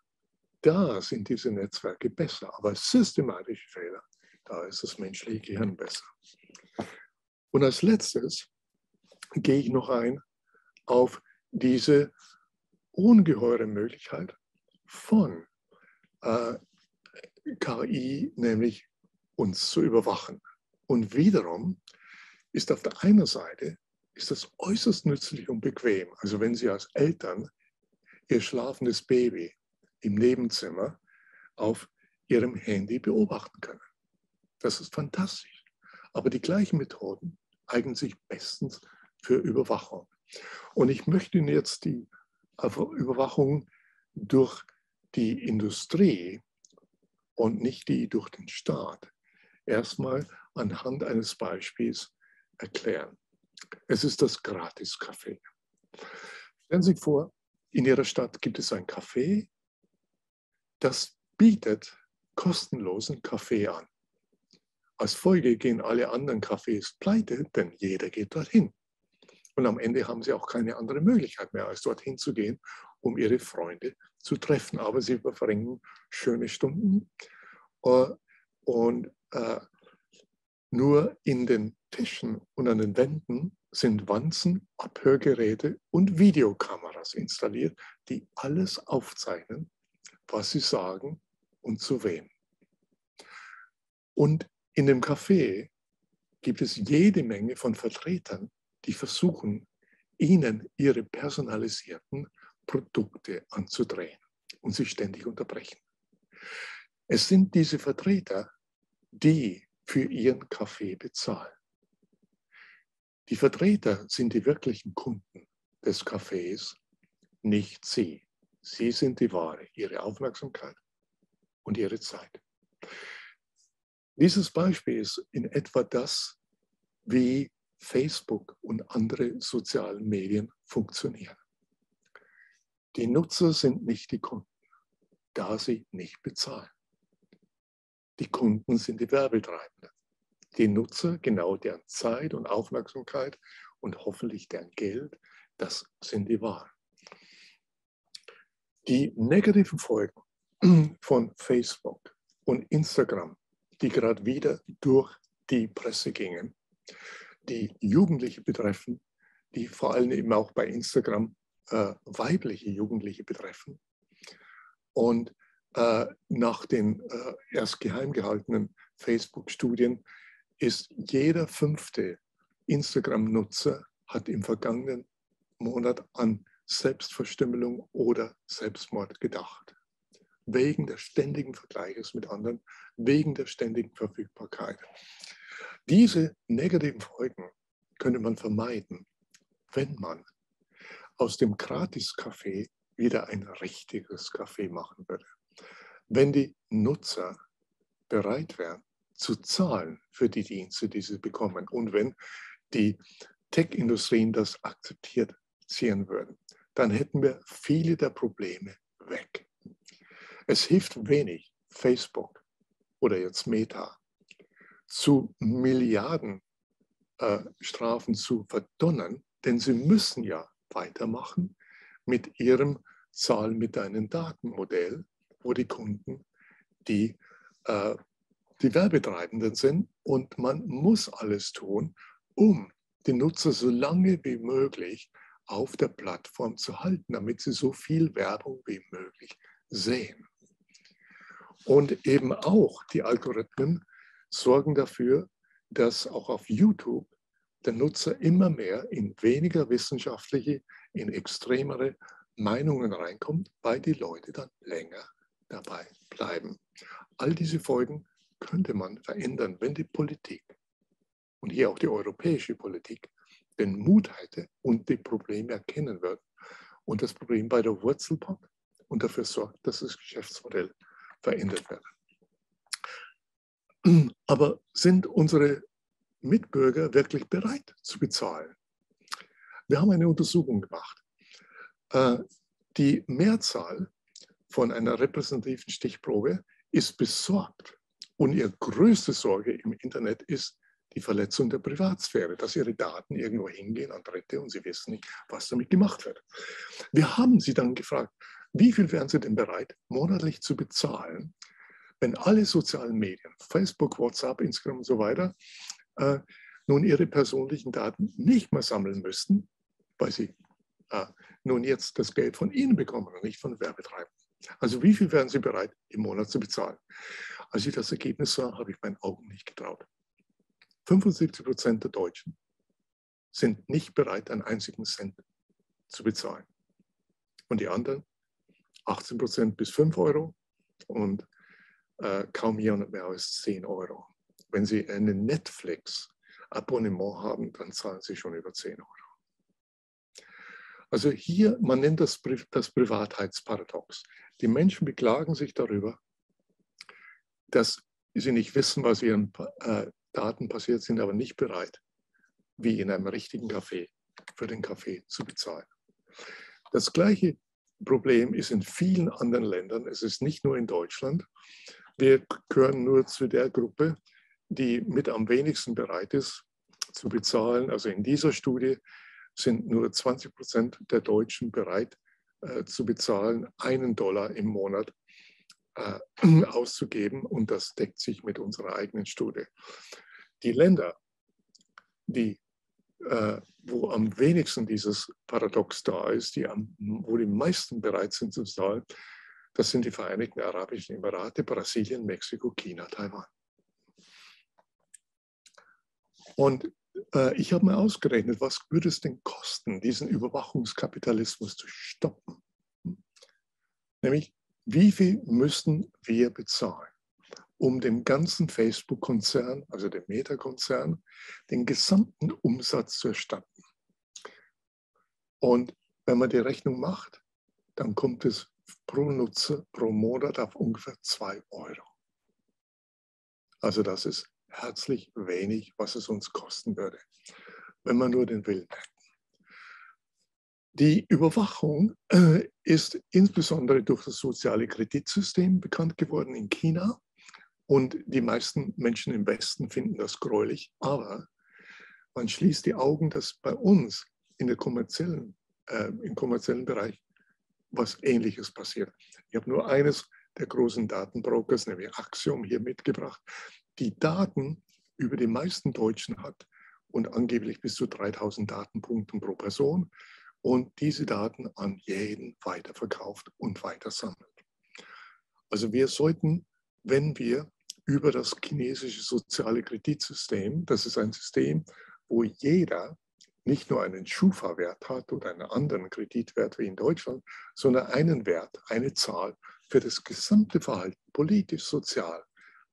Da sind diese Netzwerke besser, aber systematische Fehler da ist das menschliche Gehirn besser. Und als letztes gehe ich noch ein auf diese ungeheure Möglichkeit von äh, KI, nämlich uns zu überwachen. Und wiederum ist auf der einen Seite ist das äußerst nützlich und bequem. Also wenn Sie als Eltern Ihr schlafendes Baby im Nebenzimmer auf Ihrem Handy beobachten können. Das ist fantastisch. Aber die gleichen Methoden eignen sich bestens für Überwachung. Und ich möchte Ihnen jetzt die Überwachung durch die Industrie und nicht die durch den Staat erstmal anhand eines Beispiels erklären. Es ist das Gratis-Café. Stellen Sie sich vor, in Ihrer Stadt gibt es ein Café, das bietet kostenlosen Kaffee an. Als Folge gehen alle anderen Cafés pleite, denn jeder geht dorthin. Und am Ende haben sie auch keine andere Möglichkeit mehr, als dorthin zu gehen, um ihre Freunde zu treffen. Aber sie verbringen schöne Stunden. Äh, und äh, nur in den Tischen und an den Wänden sind Wanzen, Abhörgeräte und Videokameras installiert, die alles aufzeichnen, was sie sagen und zu wem. Und in dem Café gibt es jede Menge von Vertretern, die versuchen, ihnen ihre personalisierten Produkte anzudrehen und sie ständig unterbrechen. Es sind diese Vertreter, die für ihren Kaffee bezahlen. Die Vertreter sind die wirklichen Kunden des Cafés, nicht Sie. Sie sind die Ware, Ihre Aufmerksamkeit und Ihre Zeit. Dieses Beispiel ist in etwa das, wie Facebook und andere soziale Medien funktionieren. Die Nutzer sind nicht die Kunden, da sie nicht bezahlen. Die Kunden sind die Werbetreibenden. Die Nutzer, genau deren Zeit und Aufmerksamkeit und hoffentlich deren Geld, das sind die Waren. Die negativen Folgen von Facebook und Instagram die gerade wieder durch die Presse gingen, die Jugendliche betreffen, die vor allem eben auch bei Instagram äh, weibliche Jugendliche betreffen. Und äh, nach den äh, erst geheim gehaltenen Facebook-Studien ist jeder fünfte Instagram-Nutzer hat im vergangenen Monat an Selbstverstümmelung oder Selbstmord gedacht wegen des ständigen Vergleiches mit anderen, wegen der ständigen Verfügbarkeit. Diese negativen Folgen könnte man vermeiden, wenn man aus dem Gratis-Café wieder ein richtiges Café machen würde. Wenn die Nutzer bereit wären, zu zahlen für die Dienste, die sie bekommen und wenn die Tech-Industrien das akzeptiert ziehen würden, dann hätten wir viele der Probleme weg Es hilft wenig, Facebook oder jetzt Meta zu Milliarden äh, Strafen zu verdonnern, denn sie müssen ja weitermachen mit ihrem Zahlen mit einem Datenmodell, wo die Kunden die, äh, die Werbetreibenden sind und man muss alles tun, um die Nutzer so lange wie möglich auf der Plattform zu halten, damit sie so viel Werbung wie möglich sehen. Und eben auch die Algorithmen sorgen dafür, dass auch auf YouTube der Nutzer immer mehr in weniger wissenschaftliche, in extremere Meinungen reinkommt, weil die Leute dann länger dabei bleiben. All diese Folgen könnte man verändern, wenn die Politik und hier auch die europäische Politik den Mut hätte und die Probleme erkennen würde und das Problem bei der Wurzel packt und dafür sorgt, dass das Geschäftsmodell verändert wird. Aber sind unsere Mitbürger wirklich bereit zu bezahlen? Wir haben eine Untersuchung gemacht. Äh, die Mehrzahl von einer repräsentativen Stichprobe ist besorgt. Und ihre größte Sorge im Internet ist die Verletzung der Privatsphäre, dass ihre Daten irgendwo hingehen an Dritte und sie wissen nicht, was damit gemacht wird. Wir haben sie dann gefragt, wie viel wären sie denn bereit, monatlich zu bezahlen, wenn alle sozialen Medien, Facebook, WhatsApp, Instagram und so weiter, äh, nun ihre persönlichen Daten nicht mehr sammeln müssten, weil sie äh, nun jetzt das Geld von Ihnen bekommen und nicht von Werbetreibenden. Also wie viel wären Sie bereit, im Monat zu bezahlen? Als ich das Ergebnis sah, habe ich meinen Augen nicht getraut. 75 Prozent der Deutschen sind nicht bereit, einen einzigen Cent zu bezahlen. Und die anderen, 18 Prozent bis 5 Euro und äh, kaum jemand mehr als 10 Euro. Wenn Sie einen Netflix-Abonnement haben, dann zahlen Sie schon über 10 Euro. Also hier, man nennt das, das Privatheitsparadox. Die Menschen beklagen sich darüber, dass sie nicht wissen, was ihren äh, Daten passiert, sind aber nicht bereit, wie in einem richtigen Café, für den Kaffee zu bezahlen. Das gleiche Problem ist in vielen anderen Ländern. Es ist nicht nur in Deutschland. Wir gehören nur zu der Gruppe, die mit am wenigsten bereit ist zu bezahlen. Also in dieser Studie sind nur 20 Prozent der Deutschen bereit äh, zu bezahlen, einen Dollar im Monat äh, auszugeben. Und das deckt sich mit unserer eigenen Studie. Die Länder, die, äh, wo am wenigsten dieses Paradox da ist, die am, wo die meisten bereit sind zu zahlen, das sind die Vereinigten Arabischen Emirate, Brasilien, Mexiko, China, Taiwan. Und äh, ich habe mir ausgerechnet, was würde es denn kosten, diesen Überwachungskapitalismus zu stoppen? Nämlich, wie viel müssten wir bezahlen, um dem ganzen Facebook-Konzern, also dem Meta-Konzern, den gesamten Umsatz zu erstatten? Und wenn man die Rechnung macht, dann kommt es pro Nutzer pro Monat auf ungefähr 2 Euro. Also das ist herzlich wenig, was es uns kosten würde, wenn man nur den Willen hätte. Die Überwachung äh, ist insbesondere durch das soziale Kreditsystem bekannt geworden in China. Und die meisten Menschen im Westen finden das gräulich. Aber man schließt die Augen, dass bei uns in der kommerziellen, äh, im kommerziellen Bereich was Ähnliches passiert. Ich habe nur eines der großen Datenbrokers, nämlich Axiom, hier mitgebracht die Daten über die meisten Deutschen hat und angeblich bis zu 3000 Datenpunkten pro Person und diese Daten an jeden weiterverkauft und weiter sammelt. Also wir sollten, wenn wir über das chinesische soziale Kreditsystem, das ist ein System, wo jeder nicht nur einen Schufa-Wert hat oder einen anderen Kreditwert wie in Deutschland, sondern einen Wert, eine Zahl für das gesamte Verhalten, politisch, sozial,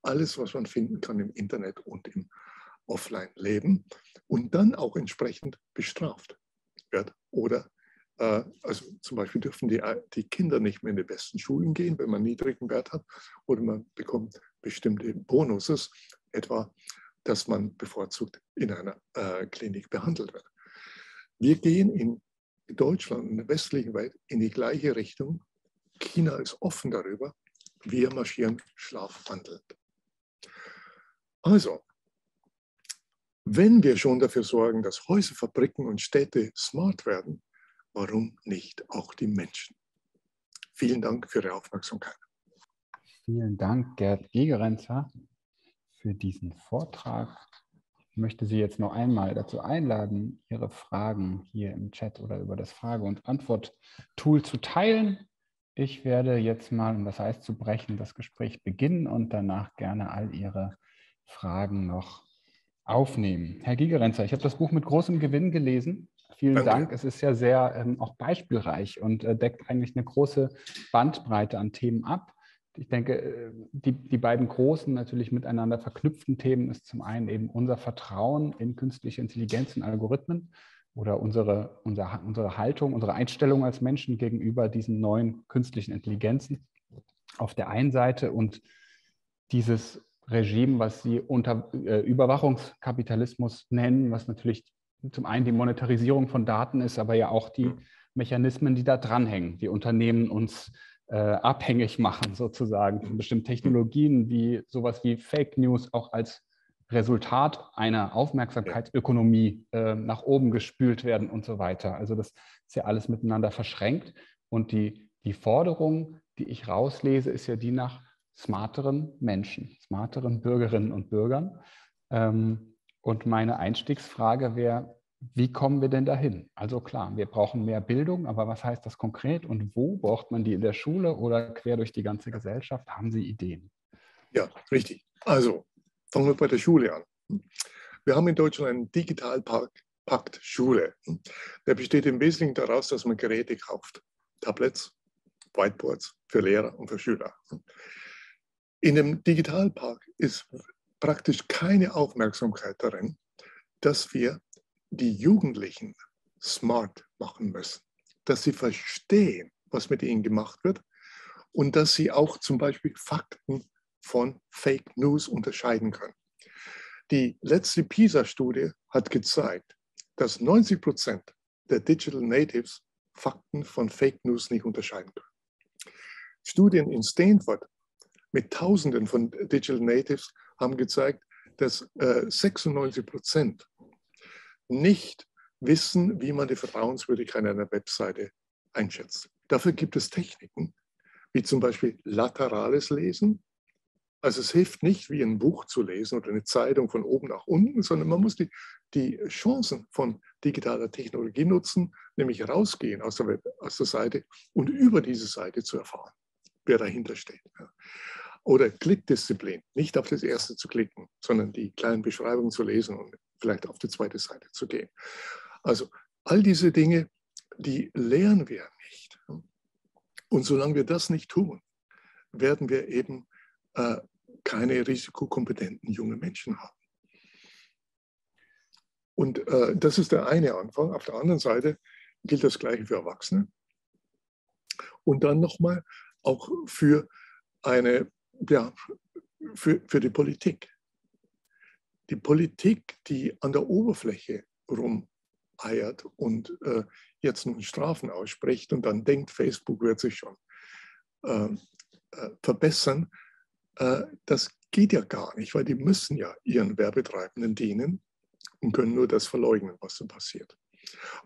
alles, was man finden kann im Internet und im Offline-Leben und dann auch entsprechend bestraft wird. Oder äh, also zum Beispiel dürfen die, die Kinder nicht mehr in die besten Schulen gehen, wenn man niedrigen Wert hat, oder man bekommt bestimmte Bonuses, etwa, dass man bevorzugt in einer äh, Klinik behandelt wird. Wir gehen in Deutschland, in der westlichen Welt, in die gleiche Richtung. China ist offen darüber, Wir marschieren schlafwandelnd. Also, wenn wir schon dafür sorgen, dass Häuser, Fabriken und Städte smart werden, warum nicht auch die Menschen? Vielen Dank für Ihre Aufmerksamkeit. Vielen Dank, Gerd Gegerenzer, für diesen Vortrag. Ich möchte Sie jetzt noch einmal dazu einladen, Ihre Fragen hier im Chat oder über das Frage- und Antwort-Tool zu teilen. Ich werde jetzt mal, um das Eis zu brechen, das Gespräch beginnen und danach gerne all Ihre Fragen noch aufnehmen. Herr Gigerenzer, ich habe das Buch mit großem Gewinn gelesen. Vielen Danke. Dank. Es ist ja sehr ähm, auch beispielreich und äh, deckt eigentlich eine große Bandbreite an Themen ab. Ich denke, äh, die, die beiden großen, natürlich miteinander verknüpften Themen ist zum einen eben unser Vertrauen in künstliche Intelligenz und Algorithmen oder unsere, unsere, unsere Haltung, unsere Einstellung als Menschen gegenüber diesen neuen künstlichen Intelligenzen auf der einen Seite und dieses Regime, was Sie unter äh, Überwachungskapitalismus nennen, was natürlich zum einen die Monetarisierung von Daten ist, aber ja auch die Mechanismen, die da dranhängen, die Unternehmen uns äh, abhängig machen, sozusagen von bestimmten Technologien, wie sowas wie Fake News auch als Resultat einer Aufmerksamkeitsökonomie äh, nach oben gespült werden und so weiter. Also das ist ja alles miteinander verschränkt. Und die, die Forderung, die ich rauslese, ist ja die nach smarteren Menschen, smarteren Bürgerinnen und Bürgern. Ähm, und meine Einstiegsfrage wäre, wie kommen wir denn dahin? Also klar, wir brauchen mehr Bildung, aber was heißt das konkret und wo braucht man die in der Schule oder quer durch die ganze Gesellschaft? Haben Sie Ideen? Ja, richtig. Also fangen wir bei der Schule an. Wir haben in Deutschland einen Digitalpakt Schule. Der besteht im Wesentlichen daraus, dass man Geräte kauft. Tablets, Whiteboards für Lehrer und für Schüler. In dem Digitalpark ist praktisch keine Aufmerksamkeit darin, dass wir die Jugendlichen smart machen müssen, dass sie verstehen, was mit ihnen gemacht wird und dass sie auch zum Beispiel Fakten von Fake News unterscheiden können. Die letzte PISA-Studie hat gezeigt, dass 90 Prozent der Digital Natives Fakten von Fake News nicht unterscheiden können. Studien in Stanford mit Tausenden von Digital Natives haben gezeigt, dass äh, 96 Prozent nicht wissen, wie man die Vertrauenswürdigkeit einer Webseite einschätzt. Dafür gibt es Techniken, wie zum Beispiel laterales Lesen. Also es hilft nicht, wie ein Buch zu lesen oder eine Zeitung von oben nach unten, sondern man muss die, die Chancen von digitaler Technologie nutzen, nämlich rausgehen aus der, Web, aus der Seite und über diese Seite zu erfahren, wer dahinter steht. Oder Klickdisziplin, nicht auf das erste zu klicken, sondern die kleinen Beschreibungen zu lesen und vielleicht auf die zweite Seite zu gehen. Also all diese Dinge, die lernen wir nicht. Und solange wir das nicht tun, werden wir eben äh, keine risikokompetenten jungen Menschen haben. Und äh, das ist der eine Anfang. Auf der anderen Seite gilt das Gleiche für Erwachsene. Und dann nochmal auch für eine ja, für, für die Politik. Die Politik, die an der Oberfläche rumeiert und äh, jetzt nun Strafen ausspricht und dann denkt, Facebook wird sich schon äh, äh, verbessern, äh, das geht ja gar nicht, weil die müssen ja ihren Werbetreibenden dienen und können nur das verleugnen, was so passiert.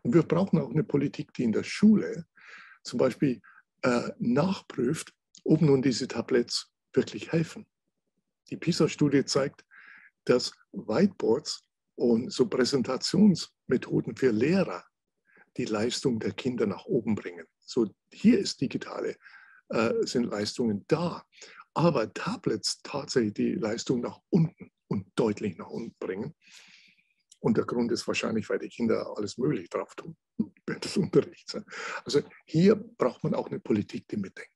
Und wir brauchen auch eine Politik, die in der Schule zum Beispiel äh, nachprüft, ob nun diese Tablets wirklich helfen. Die PISA-Studie zeigt, dass Whiteboards und so Präsentationsmethoden für Lehrer die Leistung der Kinder nach oben bringen. So hier ist digitale äh, sind Leistungen da, aber Tablets tatsächlich die Leistung nach unten und deutlich nach unten bringen. Und der Grund ist wahrscheinlich, weil die Kinder alles Mögliche drauf tun während des Unterrichts. Also hier braucht man auch eine Politik, die mitdenkt.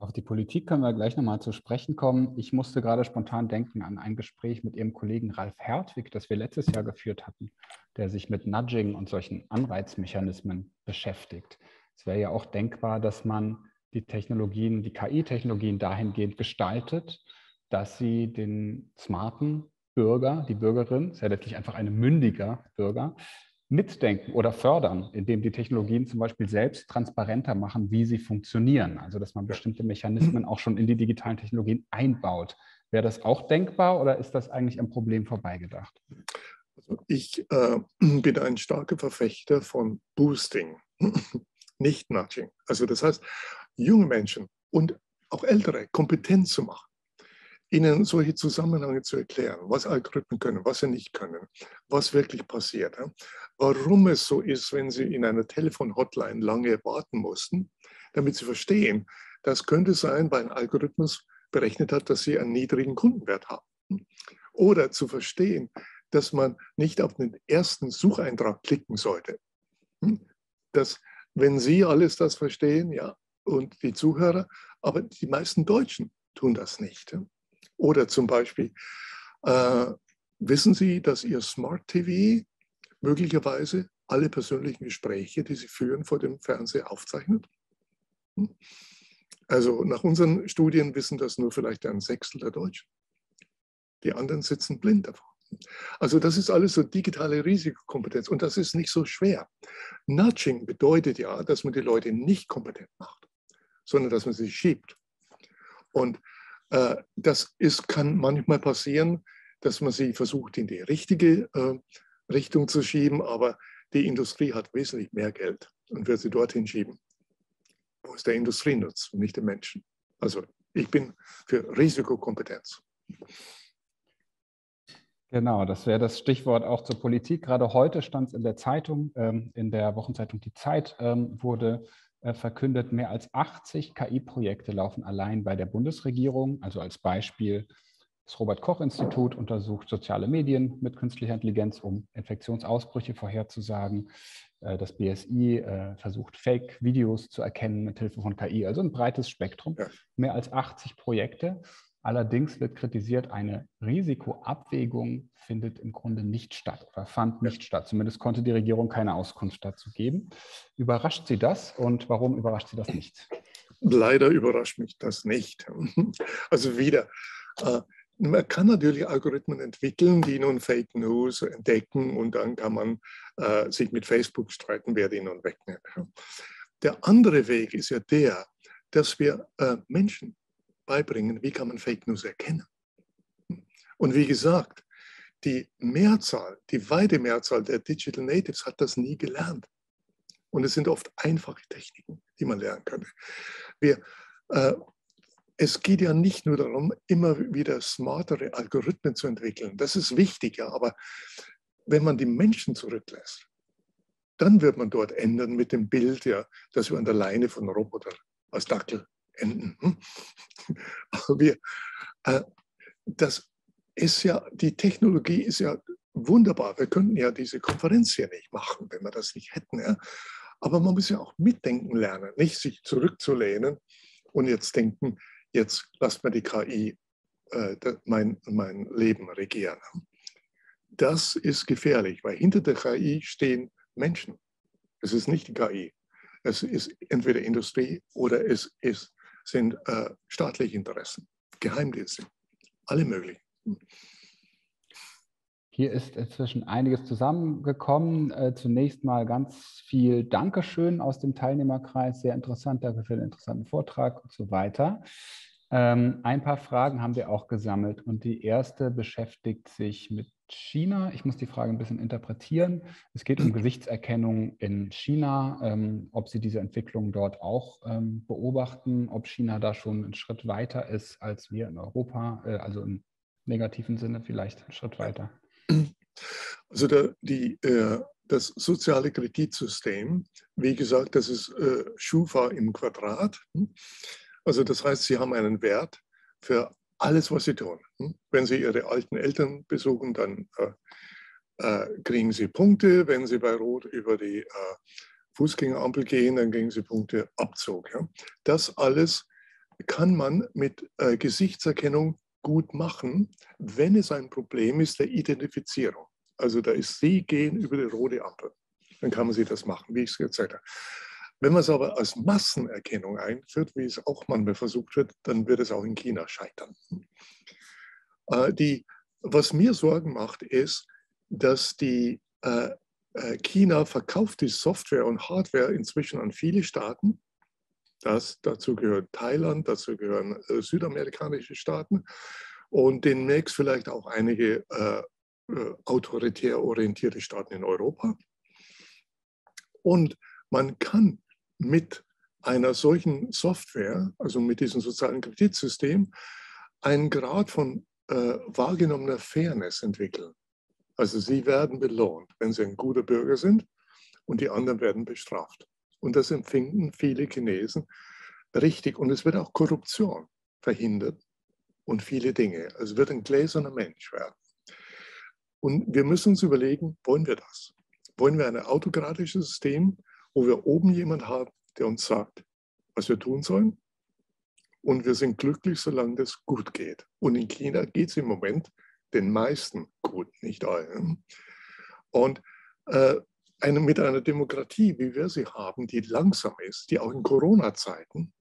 Auf die Politik können wir gleich nochmal zu sprechen kommen. Ich musste gerade spontan denken an ein Gespräch mit Ihrem Kollegen Ralf Hertwig, das wir letztes Jahr geführt hatten, der sich mit Nudging und solchen Anreizmechanismen beschäftigt. Es wäre ja auch denkbar, dass man die Technologien, die KI-Technologien dahingehend gestaltet, dass sie den smarten Bürger, die Bürgerin, ja letztlich einfach ein mündiger Bürger, mitdenken oder fördern, indem die Technologien zum Beispiel selbst transparenter machen, wie sie funktionieren. Also dass man bestimmte Mechanismen auch schon in die digitalen Technologien einbaut. Wäre das auch denkbar oder ist das eigentlich am Problem vorbeigedacht? Also ich äh, bin ein starker Verfechter von Boosting, nicht Nudging. Also das heißt, junge Menschen und auch ältere kompetent zu machen ihnen solche Zusammenhänge zu erklären, was Algorithmen können, was sie nicht können, was wirklich passiert, warum es so ist, wenn sie in einer Telefon-Hotline lange warten mussten, damit sie verstehen, das könnte sein, weil ein Algorithmus berechnet hat, dass sie einen niedrigen Kundenwert haben. Oder zu verstehen, dass man nicht auf den ersten Sucheintrag klicken sollte. Dass, wenn Sie alles das verstehen, ja, und die Zuhörer, aber die meisten Deutschen tun das nicht. Oder zum Beispiel, äh, wissen Sie, dass Ihr Smart TV möglicherweise alle persönlichen Gespräche, die Sie führen, vor dem Fernseher aufzeichnet? Hm? Also nach unseren Studien wissen das nur vielleicht ein Sechstel der Deutschen. Die anderen sitzen blind davor. Also das ist alles so digitale Risikokompetenz und das ist nicht so schwer. Nudging bedeutet ja, dass man die Leute nicht kompetent macht, sondern dass man sie schiebt. Und das ist, kann manchmal passieren, dass man sie versucht, in die richtige äh, Richtung zu schieben, aber die Industrie hat wesentlich mehr Geld und wird sie dorthin schieben, wo es der Industrie nutzt und nicht den Menschen. Also ich bin für Risikokompetenz. Genau, das wäre das Stichwort auch zur Politik. Gerade heute stand es in der Zeitung, ähm, in der Wochenzeitung Die Zeit ähm, wurde äh, verkündet, mehr als 80 KI-Projekte laufen allein bei der Bundesregierung. Also als Beispiel, das Robert-Koch-Institut untersucht soziale Medien mit künstlicher Intelligenz, um Infektionsausbrüche vorherzusagen. Äh, das BSI äh, versucht Fake-Videos zu erkennen mit Hilfe von KI, also ein breites Spektrum. Mehr als 80 Projekte. Allerdings wird kritisiert, eine Risikoabwägung findet im Grunde nicht statt oder fand nicht statt. Zumindest konnte die Regierung keine Auskunft dazu geben. Überrascht Sie das und warum überrascht Sie das nicht? Leider überrascht mich das nicht. Also wieder, äh, man kann natürlich Algorithmen entwickeln, die nun Fake News entdecken und dann kann man äh, sich mit Facebook streiten, wer die nun wegnimmt. Der andere Weg ist ja der, dass wir äh, Menschen beibringen, wie kann man Fake News erkennen. Und wie gesagt, die Mehrzahl, die weite Mehrzahl der Digital Natives hat das nie gelernt. Und es sind oft einfache Techniken, die man lernen kann. Wir, äh, es geht ja nicht nur darum, immer wieder smartere Algorithmen zu entwickeln. Das ist wichtig, ja, aber wenn man die Menschen zurücklässt, dann wird man dort ändern mit dem Bild, ja, dass wir an der Leine von Roboter als Dackel enden. Hm? Wir, äh, das ist ja, die Technologie ist ja wunderbar. Wir könnten ja diese Konferenz hier nicht machen, wenn wir das nicht hätten. Ja? Aber man muss ja auch mitdenken lernen, nicht sich zurückzulehnen und jetzt denken, jetzt lasst mir die KI äh, mein, mein Leben regieren. Das ist gefährlich, weil hinter der KI stehen Menschen. Es ist nicht die KI. Es ist entweder Industrie oder es ist sind äh, staatliche Interessen, Geheimdienste, alle möglichen. Hier ist inzwischen einiges zusammengekommen. Äh, zunächst mal ganz viel Dankeschön aus dem Teilnehmerkreis. Sehr interessant, danke für den interessanten Vortrag und so weiter. Ähm, ein paar Fragen haben wir auch gesammelt und die erste beschäftigt sich mit China. Ich muss die Frage ein bisschen interpretieren. Es geht um Gesichtserkennung in China, ähm, ob Sie diese Entwicklung dort auch ähm, beobachten, ob China da schon einen Schritt weiter ist als wir in Europa, äh, also im negativen Sinne vielleicht einen Schritt weiter. Also der, die, äh, das soziale Kreditsystem, wie gesagt, das ist äh, Schufa im Quadrat. Also das heißt, Sie haben einen Wert für alles, was sie tun. Hm? Wenn sie ihre alten Eltern besuchen, dann äh, äh, kriegen sie Punkte. Wenn sie bei Rot über die äh, Fußgängerampel gehen, dann kriegen sie Punkte Abzug. Ja? Das alles kann man mit äh, Gesichtserkennung gut machen, wenn es ein Problem ist der Identifizierung. Also da ist Sie gehen über die rote Ampel. Dann kann man sie das machen, wie ich es gezeigt habe. Wenn man es aber als Massenerkennung einführt, wie es auch manchmal versucht wird, dann wird es auch in China scheitern. Äh, die, was mir Sorgen macht, ist, dass die, äh, äh, China verkauft die Software und Hardware inzwischen an viele Staaten. Das, dazu gehört Thailand, dazu gehören äh, südamerikanische Staaten und demnächst vielleicht auch einige äh, äh, autoritär orientierte Staaten in Europa. Und man kann mit einer solchen Software, also mit diesem sozialen Kreditsystem, einen Grad von äh, wahrgenommener Fairness entwickeln. Also sie werden belohnt, wenn sie ein guter Bürger sind und die anderen werden bestraft. Und das empfinden viele Chinesen richtig. Und es wird auch Korruption verhindert und viele Dinge. Also es wird ein gläserner Mensch werden. Und wir müssen uns überlegen, wollen wir das? Wollen wir ein autokratisches System, wo wir oben jemand haben, der uns sagt, was wir tun sollen? Und wir sind glücklich, solange das gut geht. Und in China geht es im Moment den meisten gut, nicht allen. Und äh, eine, mit einer Demokratie, wie wir sie haben, die langsam ist, die auch in Corona-Zeiten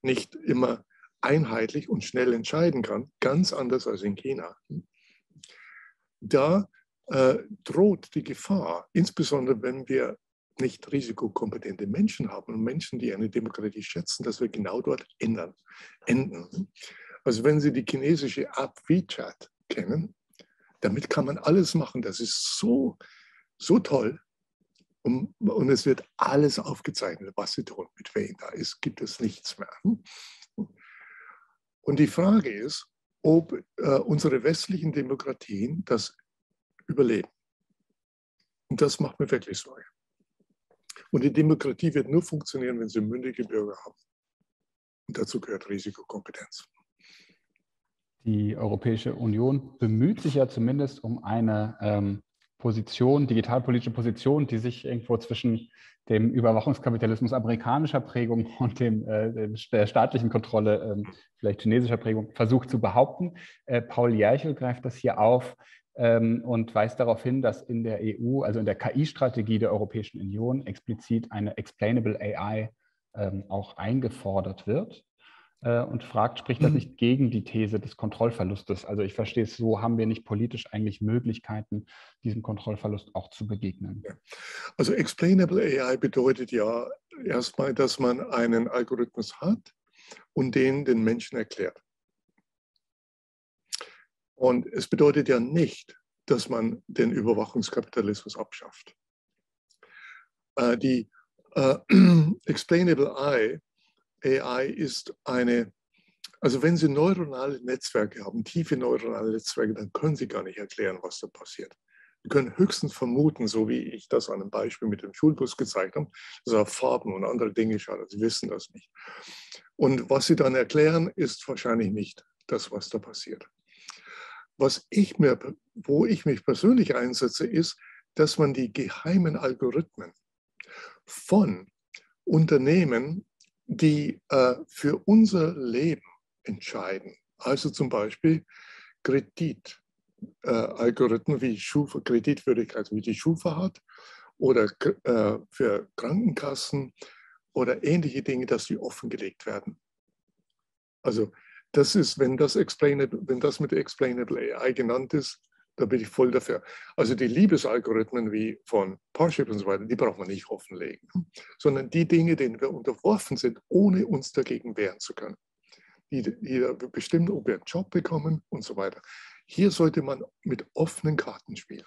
nicht immer einheitlich und schnell entscheiden kann, ganz anders als in China, da äh, droht die Gefahr, insbesondere wenn wir nicht risikokompetente Menschen haben und Menschen, die eine Demokratie schätzen, dass wir genau dort ändern, enden. Also wenn Sie die chinesische App WeChat kennen, damit kann man alles machen. Das ist so, so toll. Und, und es wird alles aufgezeichnet, was Sie tun, mit wem da ist, gibt es nichts mehr. Und die Frage ist, ob äh, unsere westlichen Demokratien das überleben. Und das macht mir wirklich Sorge. Und die Demokratie wird nur funktionieren, wenn sie mündige Bürger haben. Und dazu gehört Risikokompetenz. Die Europäische Union bemüht sich ja zumindest um eine ähm, Position, digitalpolitische Position, die sich irgendwo zwischen dem Überwachungskapitalismus amerikanischer Prägung und dem, äh, der staatlichen Kontrolle, äh, vielleicht chinesischer Prägung, versucht zu behaupten. Äh, Paul Jerchel greift das hier auf und weist darauf hin, dass in der EU, also in der KI-Strategie der Europäischen Union, explizit eine Explainable AI ähm, auch eingefordert wird äh, und fragt, spricht das mhm. nicht gegen die These des Kontrollverlustes? Also ich verstehe es so, haben wir nicht politisch eigentlich Möglichkeiten, diesem Kontrollverlust auch zu begegnen? Also Explainable AI bedeutet ja erstmal, dass man einen Algorithmus hat und den den Menschen erklärt. Und es bedeutet ja nicht, dass man den Überwachungskapitalismus abschafft. Äh, die äh, Explainable AI, AI ist eine, also wenn Sie neuronale Netzwerke haben, tiefe neuronale Netzwerke, dann können Sie gar nicht erklären, was da passiert. Sie können höchstens vermuten, so wie ich das an einem Beispiel mit dem Schulbus gezeigt habe, dass er Farben und andere Dinge schaut. Sie wissen das nicht. Und was Sie dann erklären, ist wahrscheinlich nicht das, was da passiert. Was ich mir, wo ich mich persönlich einsetze, ist, dass man die geheimen Algorithmen von Unternehmen, die äh, für unser Leben entscheiden, also zum Beispiel Kreditalgorithmen äh, wie Schufa, Kreditwürdigkeit, wie die Schufa hat, oder äh, für Krankenkassen oder ähnliche Dinge, dass die offengelegt werden. Also das ist, wenn das, wenn das mit Explainable AI genannt ist, da bin ich voll dafür. Also die Liebesalgorithmen wie von Parship und so weiter, die braucht man nicht offenlegen, sondern die Dinge, denen wir unterworfen sind, ohne uns dagegen wehren zu können. Die, die bestimmen, ob wir einen Job bekommen und so weiter. Hier sollte man mit offenen Karten spielen.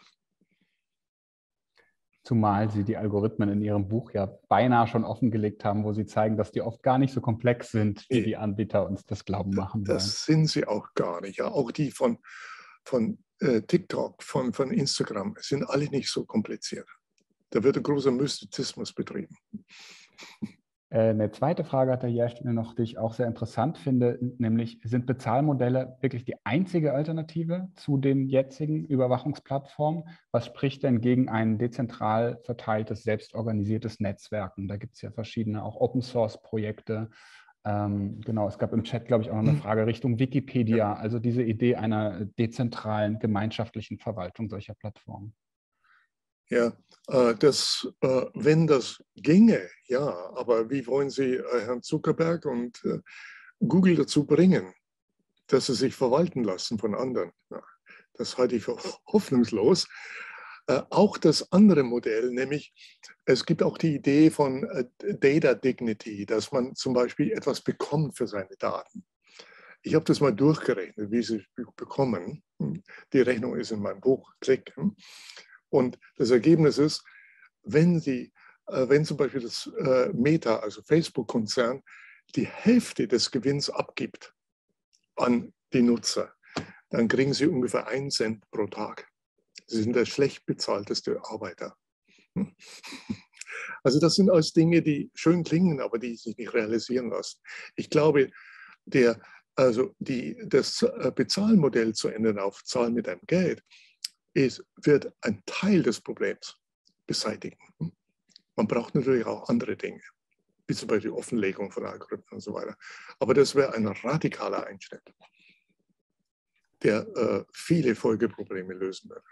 Zumal Sie die Algorithmen in Ihrem Buch ja beinahe schon offengelegt haben, wo Sie zeigen, dass die oft gar nicht so komplex sind, wie die Anbieter uns das glauben machen wollen. Das sind sie auch gar nicht. Ja. Auch die von, von äh, TikTok, von, von Instagram sind alle nicht so kompliziert. Da wird ein großer Mystizismus betrieben. Äh, eine zweite Frage hat der Hersteller noch, die ich auch sehr interessant finde, nämlich sind Bezahlmodelle wirklich die einzige Alternative zu den jetzigen Überwachungsplattformen? Was spricht denn gegen ein dezentral verteiltes, selbstorganisiertes Netzwerken? Da gibt es ja verschiedene auch Open-Source-Projekte. Ähm, genau, es gab im Chat, glaube ich, auch noch eine mhm. Frage Richtung Wikipedia, also diese Idee einer dezentralen gemeinschaftlichen Verwaltung solcher Plattformen. Ja, äh, das, äh, wenn das ginge, ja, aber wie wollen Sie äh, Herrn Zuckerberg und Google dazu bringen, dass sie sich verwalten lassen von anderen? Das halte ich für hoffnungslos. Auch das andere Modell, nämlich es gibt auch die Idee von Data Dignity, dass man zum Beispiel etwas bekommt für seine Daten. Ich habe das mal durchgerechnet, wie sie bekommen. Die Rechnung ist in meinem Buch, Klick. Und das Ergebnis ist, wenn Sie, äh, wenn zum Beispiel das Meta, also Facebook-Konzern, die Hälfte des Gewinns abgibt an die Nutzer, dann kriegen Sie ungefähr einen Cent pro Tag. Sie sind der schlecht bezahlteste Arbeiter. Also das sind alles Dinge, die schön klingen, aber die sich nicht realisieren lassen. Ich glaube, der, also die, das äh, Bezahlmodell zu ändern auf Zahlen mit einem Geld ist, wird ein Teil des Problems beseitigen. Man braucht natürlich auch andere Dinge, wie zum Beispiel Offenlegung von Algorithmen und so weiter. Aber das wäre ein radikaler Einschnitt, der äh, viele Folgeprobleme lösen würde.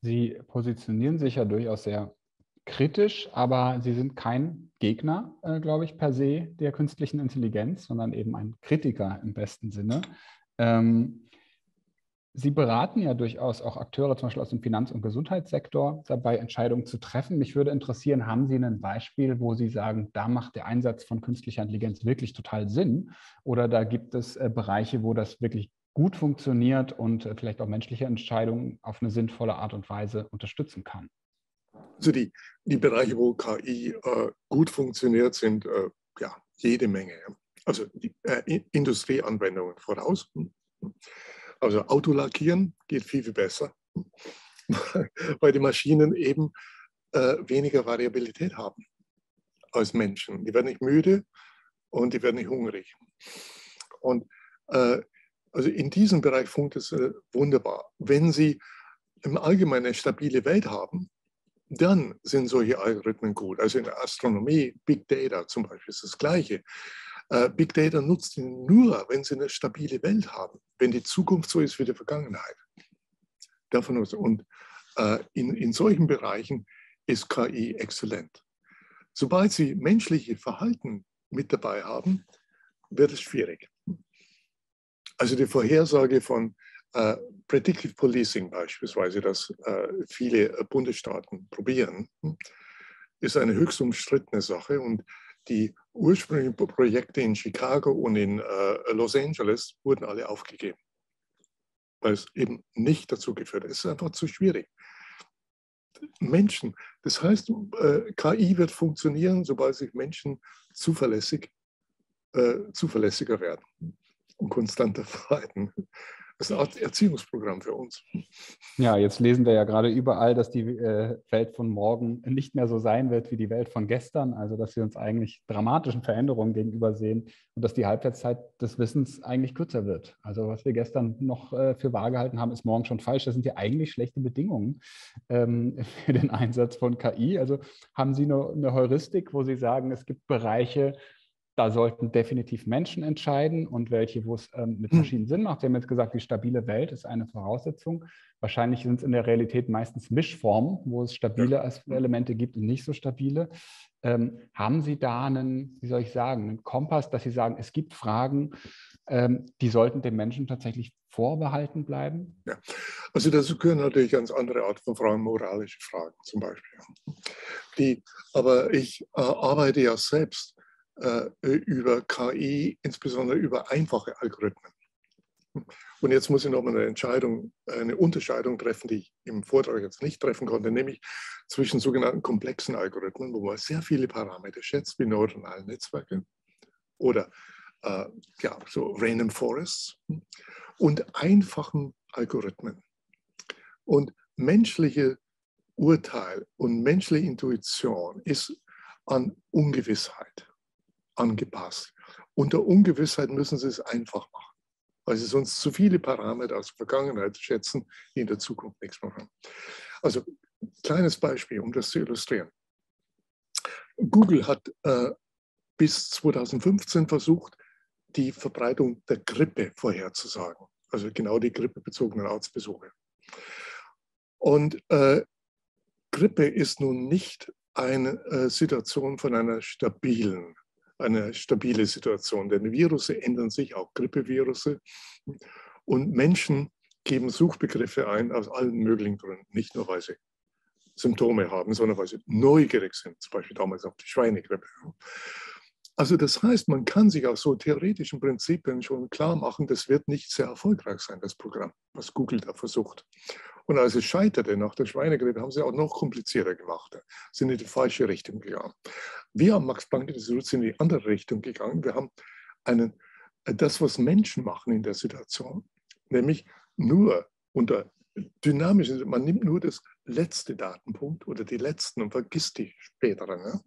Sie positionieren sich ja durchaus sehr kritisch, aber Sie sind kein Gegner, äh, glaube ich, per se der künstlichen Intelligenz, sondern eben ein Kritiker im besten Sinne. Ähm, Sie beraten ja durchaus auch Akteure, zum Beispiel aus dem Finanz- und Gesundheitssektor, dabei Entscheidungen zu treffen. Mich würde interessieren, haben Sie ein Beispiel, wo Sie sagen, da macht der Einsatz von künstlicher Intelligenz wirklich total Sinn? Oder da gibt es äh, Bereiche, wo das wirklich gut funktioniert und äh, vielleicht auch menschliche Entscheidungen auf eine sinnvolle Art und Weise unterstützen kann. Also die, die Bereiche, wo KI äh, gut funktioniert, sind äh, ja jede Menge. Also die äh, Industrieanwendungen voraus. Also Autolackieren geht viel, viel besser, weil die Maschinen eben äh, weniger Variabilität haben als Menschen. Die werden nicht müde und die werden nicht hungrig. Und äh, also in diesem Bereich funktioniert es wunderbar. Wenn Sie im Allgemeinen eine stabile Welt haben, dann sind solche Algorithmen gut. Also in der Astronomie, Big Data zum Beispiel ist das Gleiche. Uh, Big Data nutzt Sie nur, wenn Sie eine stabile Welt haben, wenn die Zukunft so ist wie die Vergangenheit. Davon und uh, in, in solchen Bereichen ist KI exzellent. Sobald Sie menschliche Verhalten mit dabei haben, wird es schwierig. Also die Vorhersage von äh, Predictive Policing beispielsweise, das äh, viele äh, Bundesstaaten probieren, ist eine höchst umstrittene Sache und die ursprünglichen Projekte in Chicago und in äh, Los Angeles wurden alle aufgegeben, weil es eben nicht dazu geführt hat. Es ist einfach zu schwierig. Menschen, das heißt, äh, KI wird funktionieren, sobald sich Menschen zuverlässig, äh, zuverlässiger werden und konstanter verhalten. Das ist eine Art Erziehungsprogramm für uns. Ja, jetzt lesen wir ja gerade überall, dass die äh, Welt von morgen nicht mehr so sein wird wie die Welt von gestern. Also, dass wir uns eigentlich dramatischen Veränderungen gegenüber sehen und dass die Halbwertszeit des Wissens eigentlich kürzer wird. Also, was wir gestern noch äh, für wahr gehalten haben, ist morgen schon falsch. Das sind ja eigentlich schlechte Bedingungen ähm, für den Einsatz von KI. Also, haben Sie eine, eine Heuristik, wo Sie sagen, es gibt Bereiche, da sollten definitiv Menschen entscheiden und welche, wo es ähm, mit hm. Maschinen Sinn macht. Sie haben jetzt gesagt, die stabile Welt ist eine Voraussetzung. Wahrscheinlich sind es in der Realität meistens Mischformen, wo es stabile Elemente gibt und nicht so stabile. Ähm, haben Sie da einen, wie soll ich sagen, einen Kompass, dass Sie sagen, es gibt Fragen, ähm, die sollten dem Menschen tatsächlich vorbehalten bleiben? Ja, also dazu gehören natürlich ganz andere Art von Fragen, moralische Fragen zum Beispiel. Die, aber ich äh, arbeite ja selbst über KI, insbesondere über einfache Algorithmen. Und jetzt muss ich noch mal eine Entscheidung, eine Unterscheidung treffen, die ich im Vortrag jetzt nicht treffen konnte, nämlich zwischen sogenannten komplexen Algorithmen, wo man sehr viele Parameter schätzt, wie neuronale Netzwerke oder äh, ja, so Random Forests und einfachen Algorithmen. Und menschliche Urteil und menschliche Intuition ist an Ungewissheit angepasst. Unter Ungewissheit müssen Sie es einfach machen, weil Sie sonst zu viele Parameter aus der Vergangenheit schätzen, die in der Zukunft nichts machen. Also, kleines Beispiel, um das zu illustrieren. Google hat äh, bis 2015 versucht, die Verbreitung der Grippe vorherzusagen, also genau die grippebezogenen Arztbesuche. Und äh, Grippe ist nun nicht eine äh, Situation von einer stabilen eine stabile Situation. Denn Virusse ändern sich, auch Grippevirusse. Und Menschen geben Suchbegriffe ein aus allen möglichen Gründen, nicht nur weil sie Symptome haben, sondern weil sie neugierig sind, zum Beispiel damals auf die Schweinegrippe. Also das heißt, man kann sich aus so theoretischen Prinzipien schon klar machen, das wird nicht sehr erfolgreich sein, das Programm, was Google da versucht. Und als es scheiterte nach der Schweinegrippe, haben sie auch noch komplizierter gemacht, sind in die falsche Richtung gegangen. Wir am Max-Planck-Institut sind in die andere Richtung gegangen. Wir haben einen, das, was Menschen machen in der Situation, nämlich nur unter dynamischen, man nimmt nur das letzte Datenpunkt oder die letzten und vergisst die späteren. Ne?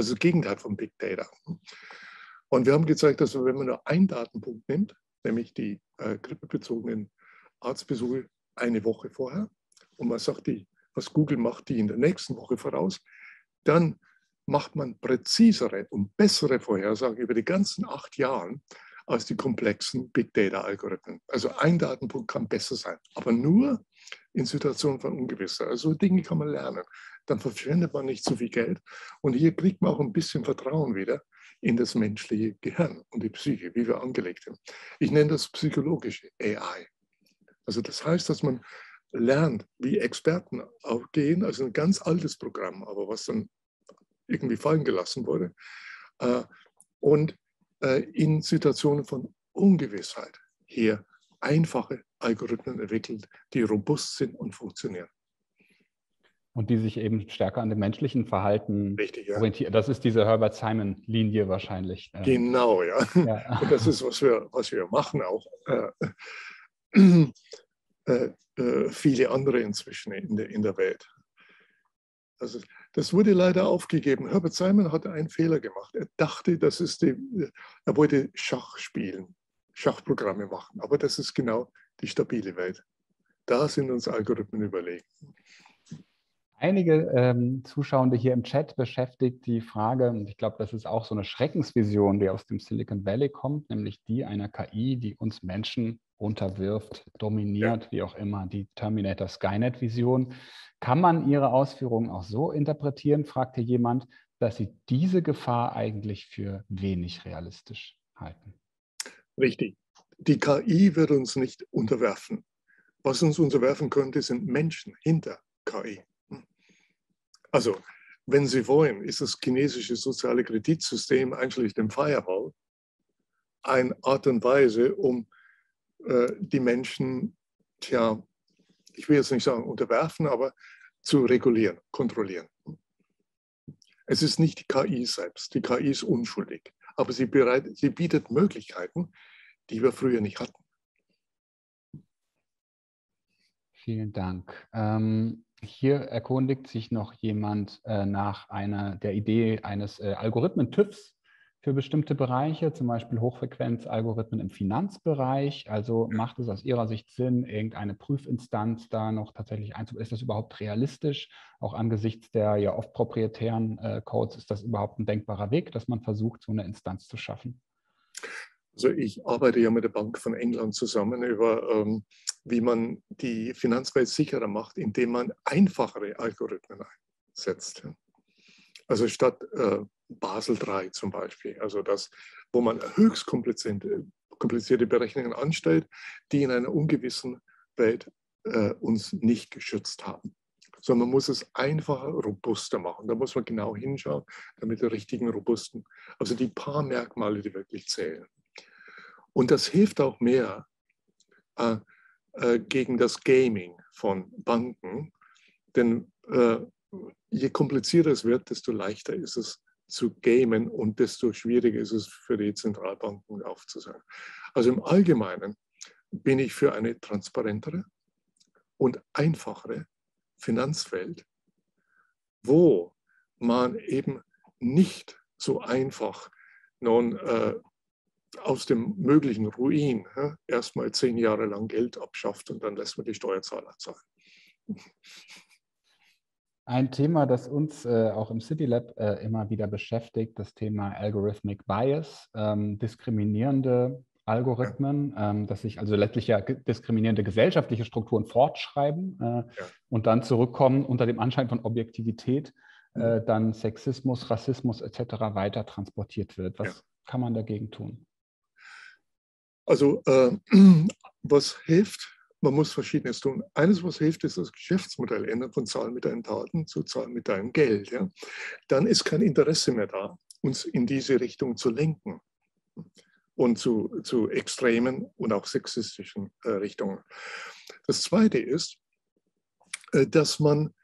Also das Gegenteil von Big Data. Und wir haben gezeigt, dass wenn man nur einen Datenpunkt nimmt, nämlich die äh, grippebezogenen Arztbesuche eine Woche vorher, und man sagt, die, was Google macht, die in der nächsten Woche voraus, dann macht man präzisere und bessere Vorhersagen über die ganzen acht Jahre als die komplexen Big Data-Algorithmen. Also ein Datenpunkt kann besser sein, aber nur in Situationen von Ungewissheit. Also Dinge kann man lernen. Dann verschwendet man nicht zu viel Geld. Und hier kriegt man auch ein bisschen Vertrauen wieder in das menschliche Gehirn und die Psyche, wie wir angelegt haben. Ich nenne das psychologische AI. Also das heißt, dass man lernt, wie Experten aufgehen, also ein ganz altes Programm, aber was dann irgendwie fallen gelassen wurde. Äh, und äh, in Situationen von Ungewissheit hier einfache Algorithmen entwickelt, die robust sind und funktionieren. Und die sich eben stärker an dem menschlichen Verhalten Richtig, ja. orientieren. Das ist diese Herbert Simon-Linie wahrscheinlich. Genau, ja. ja. Und das ist, was wir, was wir machen auch. Äh, äh, äh, viele andere inzwischen in der, in der Welt. Also das wurde leider aufgegeben. Herbert Simon hatte einen Fehler gemacht. Er dachte, das ist die, er wollte Schach spielen, Schachprogramme machen. Aber das ist genau die stabile Welt. Da sind uns Algorithmen überlegen. Einige ähm, Zuschauende hier im Chat beschäftigt die Frage, und ich glaube, das ist auch so eine Schreckensvision, die aus dem Silicon Valley kommt, nämlich die einer KI, die uns Menschen unterwirft, dominiert, ja. wie auch immer, die Terminator Skynet-Vision. Kann man Ihre Ausführungen auch so interpretieren, fragte jemand, dass Sie diese Gefahr eigentlich für wenig realistisch halten? Richtig. Die KI wird uns nicht unterwerfen. Was uns unterwerfen könnte, sind Menschen hinter KI. Also, wenn Sie wollen, ist das chinesische soziale Kreditsystem, einschließlich dem Firewall, eine Art und Weise, um äh, die Menschen, tja, ich will jetzt nicht sagen unterwerfen, aber zu regulieren, kontrollieren. Es ist nicht die KI selbst. Die KI ist unschuldig. Aber sie, bereit, sie bietet Möglichkeiten, die wir früher nicht hatten. Vielen Dank. Ähm, hier erkundigt sich noch jemand äh, nach einer der Idee eines äh, Algorithmen-TÜVs für bestimmte Bereiche, zum Beispiel Hochfrequenzalgorithmen im Finanzbereich. Also macht es aus Ihrer Sicht Sinn, irgendeine Prüfinstanz da noch tatsächlich einzubauen? Ist das überhaupt realistisch? Auch angesichts der ja oft proprietären äh, Codes ist das überhaupt ein denkbarer Weg, dass man versucht, so eine Instanz zu schaffen? Also ich arbeite ja mit der Bank von England zusammen über, ähm, wie man die Finanzwelt sicherer macht, indem man einfachere Algorithmen einsetzt. Also statt äh, Basel III zum Beispiel, also das, wo man höchst komplizierte, komplizierte Berechnungen anstellt, die in einer ungewissen Welt äh, uns nicht geschützt haben. Sondern man muss es einfacher, robuster machen. Da muss man genau hinschauen, damit die richtigen, robusten, also die paar Merkmale, die wirklich zählen. Und das hilft auch mehr äh, äh, gegen das Gaming von Banken, denn äh, je komplizierter es wird, desto leichter ist es, zu gamen und desto schwieriger ist es für die Zentralbanken aufzusagen. Also im Allgemeinen bin ich für eine transparentere und einfachere Finanzwelt, wo man eben nicht so einfach nun äh, aus dem möglichen Ruin ja, erstmal zehn Jahre lang Geld abschafft und dann lässt man die Steuerzahler zahlen. Ein Thema, das uns äh, auch im City Lab äh, immer wieder beschäftigt, das Thema Algorithmic Bias, ähm, diskriminierende Algorithmen, ja. ähm, dass sich also letztlich ja diskriminierende gesellschaftliche Strukturen fortschreiben äh, ja. und dann zurückkommen unter dem Anschein von Objektivität, äh, mhm. dann Sexismus, Rassismus etc. weiter transportiert wird. Was ja. kann man dagegen tun? Also äh, was hilft, man muss Verschiedenes tun. Eines, was hilft, ist das Geschäftsmodell ändern von Zahlen mit deinen Daten zu Zahlen mit deinem Geld. Ja. Dann ist kein Interesse mehr da, uns in diese Richtung zu lenken und zu, zu extremen und auch sexistischen äh, Richtungen. Das Zweite ist, äh, dass man,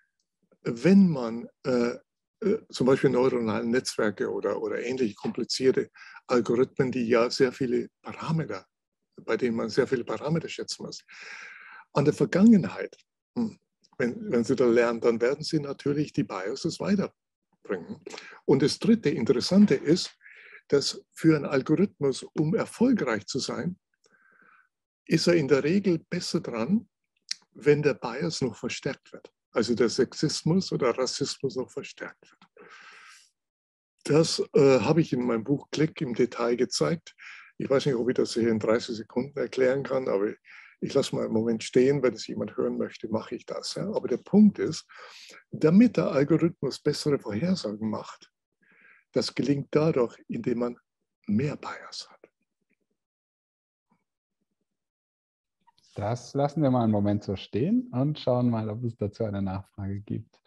wenn man äh, äh, zum Beispiel neuronale Netzwerke oder, oder ähnliche komplizierte Algorithmen, die ja sehr viele Parameter, bei denen man sehr viele Parameter schätzen muss, an der Vergangenheit, hm, wenn, wenn Sie da lernen, dann werden Sie natürlich die Biases weiterbringen. Und das dritte Interessante ist, dass für einen Algorithmus, um erfolgreich zu sein, ist er in der Regel besser dran, wenn der Bias noch verstärkt wird also der Sexismus oder Rassismus noch verstärkt wird. Das äh, habe ich in meinem Buch Klick im Detail gezeigt. Ich weiß nicht, ob ich das hier in 30 Sekunden erklären kann, aber ich lasse mal einen Moment stehen. Wenn es jemand hören möchte, mache ich das. Ja. Aber der Punkt ist, damit der Algorithmus bessere Vorhersagen macht, das gelingt dadurch, indem man mehr Bias hat. Das lassen wir mal einen Moment so stehen und schauen mal, ob es dazu eine Nachfrage gibt.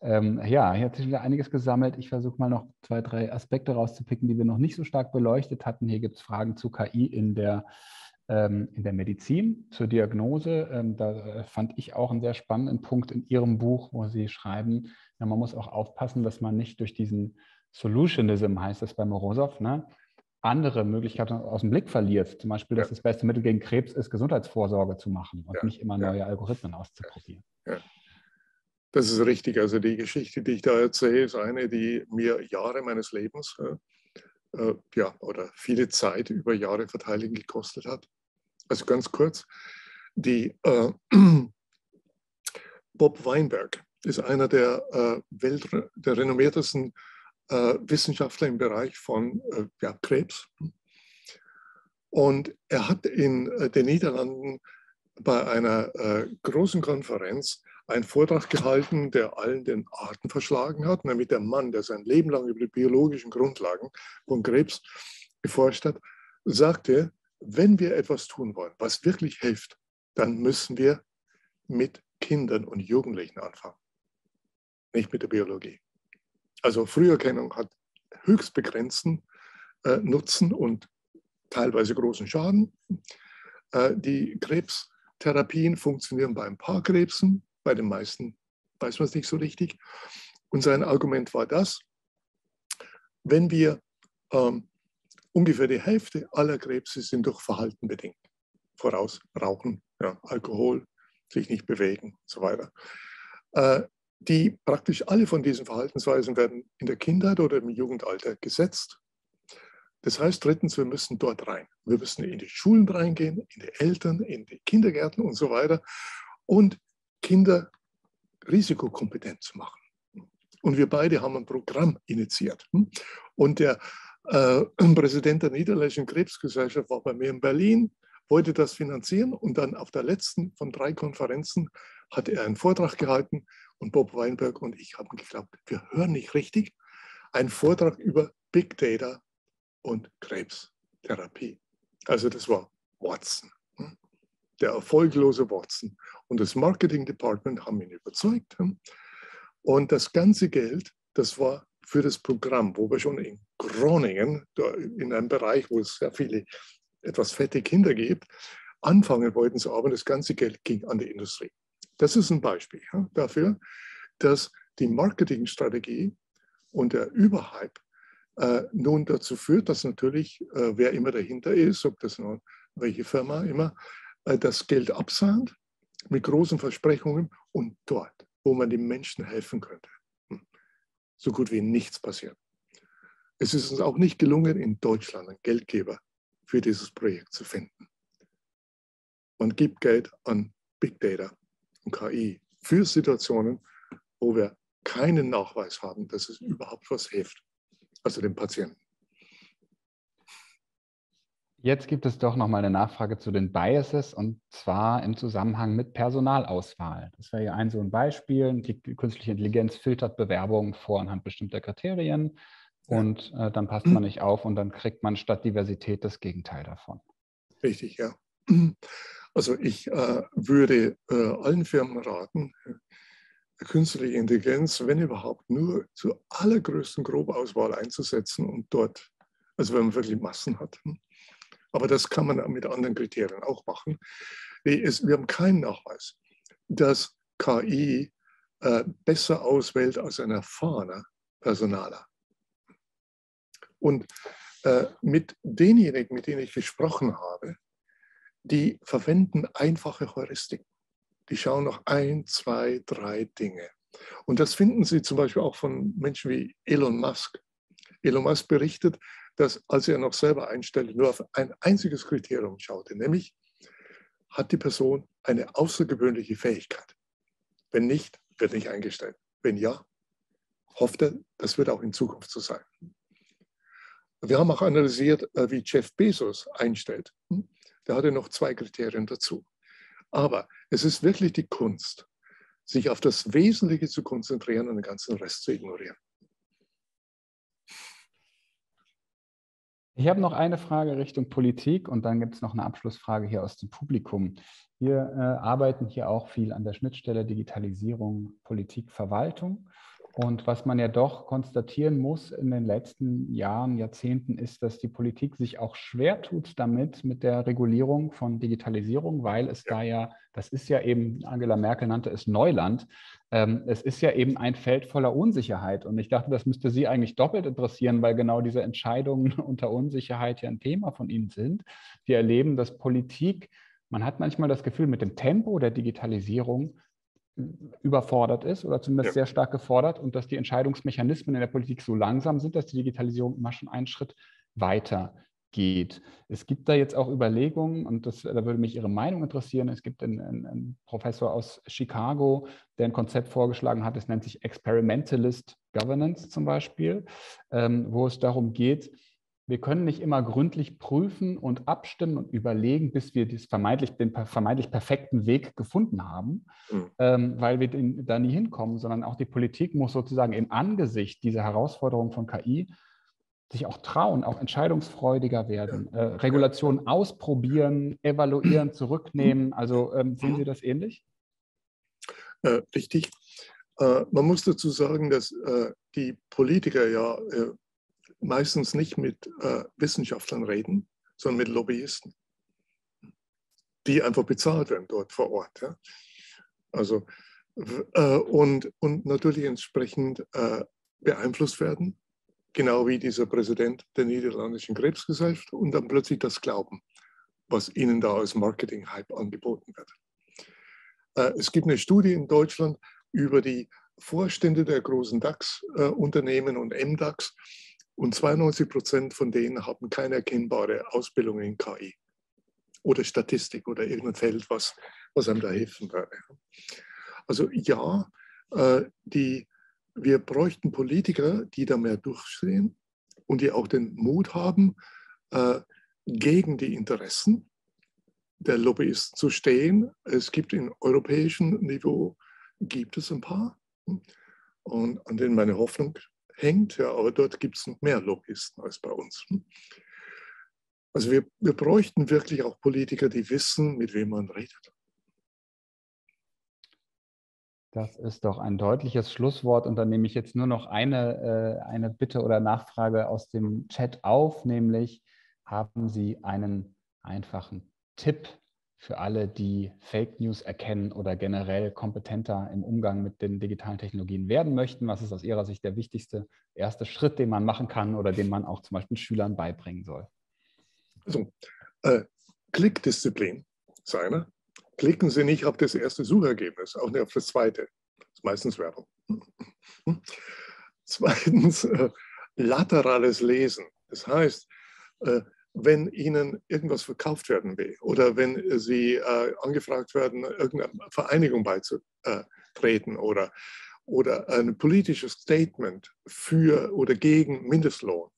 Ähm, ja, hier hat sich wieder einiges gesammelt. Ich versuche mal noch zwei, drei Aspekte rauszupicken, die wir noch nicht so stark beleuchtet hatten. Hier gibt es Fragen zu KI in der, ähm, in der Medizin, zur Diagnose. Ähm, da äh, fand ich auch einen sehr spannenden Punkt in Ihrem Buch, wo Sie schreiben, ja, man muss auch aufpassen, dass man nicht durch diesen Solutionism, heißt das bei Morosow, ne, andere Möglichkeiten aus dem Blick verliert. Zum Beispiel, dass ja. das beste Mittel gegen Krebs ist, Gesundheitsvorsorge zu machen und ja. nicht immer neue ja. Algorithmen auszuprobieren. Das ist richtig. Also die Geschichte, die ich da erzähle, ist eine, die mir Jahre meines Lebens, äh, äh, ja, oder viele Zeit über Jahre verteilen gekostet hat. Also ganz kurz, die äh, Bob Weinberg ist einer der, äh, Welt, der renommiertesten Wissenschaftler im Bereich von äh, ja, Krebs. Und er hat in äh, den Niederlanden bei einer äh, großen Konferenz einen Vortrag gehalten, der allen den Atem verschlagen hat, nämlich der Mann, der sein Leben lang über die biologischen Grundlagen von Krebs geforscht hat, sagte, wenn wir etwas tun wollen, was wirklich hilft, dann müssen wir mit Kindern und Jugendlichen anfangen, nicht mit der Biologie. Also Früherkennung hat höchst begrenzten äh, Nutzen und teilweise großen Schaden. Äh, die Krebstherapien funktionieren bei ein paar Krebsen, bei den meisten weiß man es nicht so richtig. Und sein Argument war das, wenn wir ähm, ungefähr die Hälfte aller Krebse sind durch Verhalten bedingt, voraus Rauchen, ja, Alkohol, sich nicht bewegen und so weiter. Äh, die praktisch alle von diesen Verhaltensweisen werden in der Kindheit oder im Jugendalter gesetzt. Das heißt drittens, wir müssen dort rein. Wir müssen in die Schulen reingehen, in die Eltern, in die Kindergärten und so weiter und Kinder risikokompetent zu machen. Und wir beide haben ein Programm initiiert. Und der äh, Präsident der Niederländischen Krebsgesellschaft war bei mir in Berlin, wollte das finanzieren und dann auf der letzten von drei Konferenzen hat er einen Vortrag gehalten und Bob Weinberg und ich haben geglaubt, wir hören nicht richtig. Ein Vortrag über Big Data und Krebstherapie. Also das war Watson, hm? der erfolglose Watson. Und das Marketing Department haben ihn überzeugt. Hm? Und das ganze Geld, das war für das Programm, wo wir schon in Groningen, in einem Bereich, wo es sehr viele etwas fette Kinder gibt, anfangen wollten zu arbeiten. Das ganze Geld ging an die Industrie. Das ist ein Beispiel ja, dafür, dass die Marketingstrategie und der Überhype äh, nun dazu führt, dass natürlich, äh, wer immer dahinter ist, ob das nun welche Firma immer, äh, das Geld absahnt mit großen Versprechungen und dort, wo man den Menschen helfen könnte, hm, so gut wie nichts passiert. Es ist uns auch nicht gelungen, in Deutschland einen Geldgeber für dieses Projekt zu finden. Man gibt Geld an Big Data und KI für Situationen, wo wir keinen Nachweis haben, dass es überhaupt was hilft, also dem Patienten. Jetzt gibt es doch noch mal eine Nachfrage zu den Biases und zwar im Zusammenhang mit Personalauswahl. Das wäre ja ein so ein Beispiel. Die künstliche Intelligenz filtert Bewerbungen vor anhand bestimmter Kriterien und äh, dann passt man nicht auf und dann kriegt man statt Diversität das Gegenteil davon. Richtig, ja. Also ich äh, würde äh, allen Firmen raten, künstliche Intelligenz, wenn überhaupt, nur zur allergrößten Grobauswahl einzusetzen und dort, also wenn man wirklich Massen hat. Hm. Aber das kann man mit anderen Kriterien auch machen. Wir haben keinen Nachweis, dass KI äh, besser auswählt als ein erfahrener Personaler. Und äh, mit denjenigen, mit denen ich gesprochen habe, die verwenden einfache Heuristiken. Die schauen noch ein, zwei, drei Dinge. Und das finden Sie zum Beispiel auch von Menschen wie Elon Musk. Elon Musk berichtet, dass als er noch selber einstellte, nur auf ein einziges Kriterium schaute, nämlich hat die Person eine außergewöhnliche Fähigkeit. Wenn nicht, wird nicht eingestellt. Wenn ja, hofft er, das wird auch in Zukunft so sein. Wir haben auch analysiert, äh, wie Jeff Bezos einstellt. Hm? Der hatte noch zwei Kriterien dazu. Aber es ist wirklich die Kunst, sich auf das Wesentliche zu konzentrieren und den ganzen Rest zu ignorieren. Ich habe noch eine Frage Richtung Politik und dann gibt es noch eine Abschlussfrage hier aus dem Publikum. Wir äh, arbeiten hier auch viel an der Schnittstelle Digitalisierung, Politik, Verwaltung. Und was man ja doch konstatieren muss in den letzten Jahren, Jahrzehnten, ist, dass die Politik sich auch schwer tut damit, mit der Regulierung von Digitalisierung, weil es da ja, das ist ja eben, Angela Merkel nannte es Neuland, ähm, es ist ja eben ein Feld voller Unsicherheit. Und ich dachte, das müsste Sie eigentlich doppelt interessieren, weil genau diese Entscheidungen unter Unsicherheit ja ein Thema von Ihnen sind. Wir erleben, dass Politik, man hat manchmal das Gefühl, mit dem Tempo der Digitalisierung überfordert ist oder zumindest ja. sehr stark gefordert und dass die Entscheidungsmechanismen in der Politik so langsam sind, dass die Digitalisierung immer schon einen Schritt weiter geht. Es gibt da jetzt auch Überlegungen, und das, da würde mich Ihre Meinung interessieren. Es gibt einen, einen, Professor aus Chicago, der ein Konzept vorgeschlagen hat, es nennt sich Experimentalist Governance zum Beispiel, ähm, wo es darum geht, wir können nicht immer gründlich prüfen und abstimmen und überlegen, bis wir vermeintlich, den vermeintlich perfekten Weg gefunden haben, mhm. ähm, weil wir den, da nie hinkommen, sondern auch die Politik muss sozusagen im Angesicht dieser Herausforderung von KI sich auch trauen, auch entscheidungsfreudiger werden, äh, Regulationen ausprobieren, evaluieren, zurücknehmen. Also ähm, sehen Sie das ähnlich? Äh, richtig. Äh, man muss dazu sagen, dass äh, die Politiker ja äh, meistens nicht mit äh, Wissenschaftlern reden, sondern mit Lobbyisten, die einfach bezahlt werden dort vor Ort. Ja? Also, äh, und, und natürlich entsprechend äh, beeinflusst werden, genau wie dieser Präsident der Niederländischen Krebsgesellschaft und dann plötzlich das Glauben, was ihnen da als Marketing-Hype angeboten wird. Äh, es gibt eine Studie in Deutschland über die Vorstände der großen DAX-Unternehmen und MDAX, und 92 Prozent von denen haben keine erkennbare Ausbildung in KI oder Statistik oder irgendein Feld, was, was einem da helfen würde. Also ja, äh, die, wir bräuchten Politiker, die da mehr durchstehen und die auch den Mut haben, äh, gegen die Interessen der Lobbyisten zu stehen. Es gibt im europäischen Niveau, gibt es ein paar. Und an denen meine Hoffnung hängt, ja, aber dort gibt es noch mehr Lobbyisten als bei uns. Hm. Also wir, wir bräuchten wirklich auch Politiker, die wissen, mit wem man redet. Das ist doch ein deutliches Schlusswort und dann nehme ich jetzt nur noch eine, äh, eine Bitte oder Nachfrage aus dem Chat auf, nämlich haben Sie einen einfachen Tipp für alle, die Fake News erkennen oder generell kompetenter im Umgang mit den digitalen Technologien werden möchten? Was ist aus Ihrer Sicht der wichtigste erste Schritt, den man machen kann oder den man auch zum Beispiel Schülern beibringen soll? Also, äh, Klickdisziplin ist eine. Klicken Sie nicht auf das erste Suchergebnis, auch nicht auf das zweite. Das ist meistens Werbung. Zweitens, äh, laterales Lesen. Das heißt, äh, wenn Ihnen irgendwas verkauft werden will oder wenn Sie äh, angefragt werden, irgendeiner Vereinigung beizutreten oder, oder ein politisches Statement für oder gegen Mindestlohn,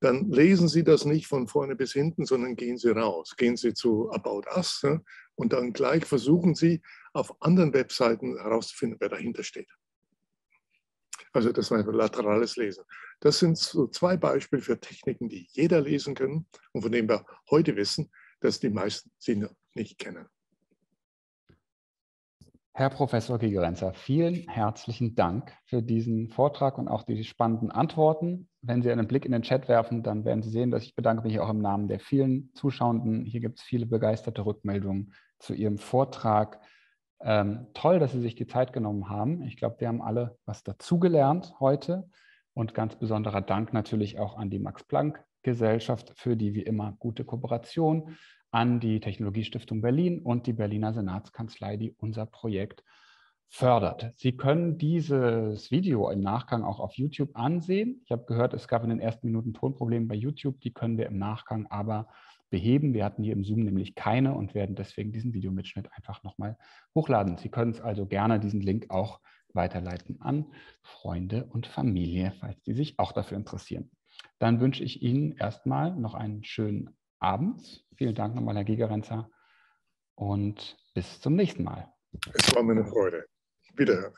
dann lesen Sie das nicht von vorne bis hinten, sondern gehen Sie raus. Gehen Sie zu About Us ja, und dann gleich versuchen Sie auf anderen Webseiten herauszufinden, wer dahinter steht. Also das war ein laterales Lesen. Das sind so zwei Beispiele für Techniken, die jeder lesen kann und von denen wir heute wissen, dass die meisten sie nicht kennen. Herr Professor Gigerenzer, vielen herzlichen Dank für diesen Vortrag und auch die spannenden Antworten. Wenn Sie einen Blick in den Chat werfen, dann werden Sie sehen, dass ich bedanke mich auch im Namen der vielen Zuschauenden. Hier gibt es viele begeisterte Rückmeldungen zu Ihrem Vortrag. Ähm, toll, dass Sie sich die Zeit genommen haben. Ich glaube, wir haben alle was dazugelernt heute. Und ganz besonderer Dank natürlich auch an die Max-Planck-Gesellschaft für die wie immer gute Kooperation an die Technologiestiftung Berlin und die Berliner Senatskanzlei, die unser Projekt fördert. Sie können dieses Video im Nachgang auch auf YouTube ansehen. Ich habe gehört, es gab in den ersten Minuten Tonprobleme bei YouTube, die können wir im Nachgang aber beheben. Wir hatten hier im Zoom nämlich keine und werden deswegen diesen Videomitschnitt einfach nochmal hochladen. Sie können es also gerne diesen Link auch weiterleiten an Freunde und Familie, falls die sich auch dafür interessieren. Dann wünsche ich Ihnen erstmal noch einen schönen abends. Vielen Dank nochmal, Herr Gigerenzer. Und bis zum nächsten Mal. Es war mir eine Freude. Wiederhören.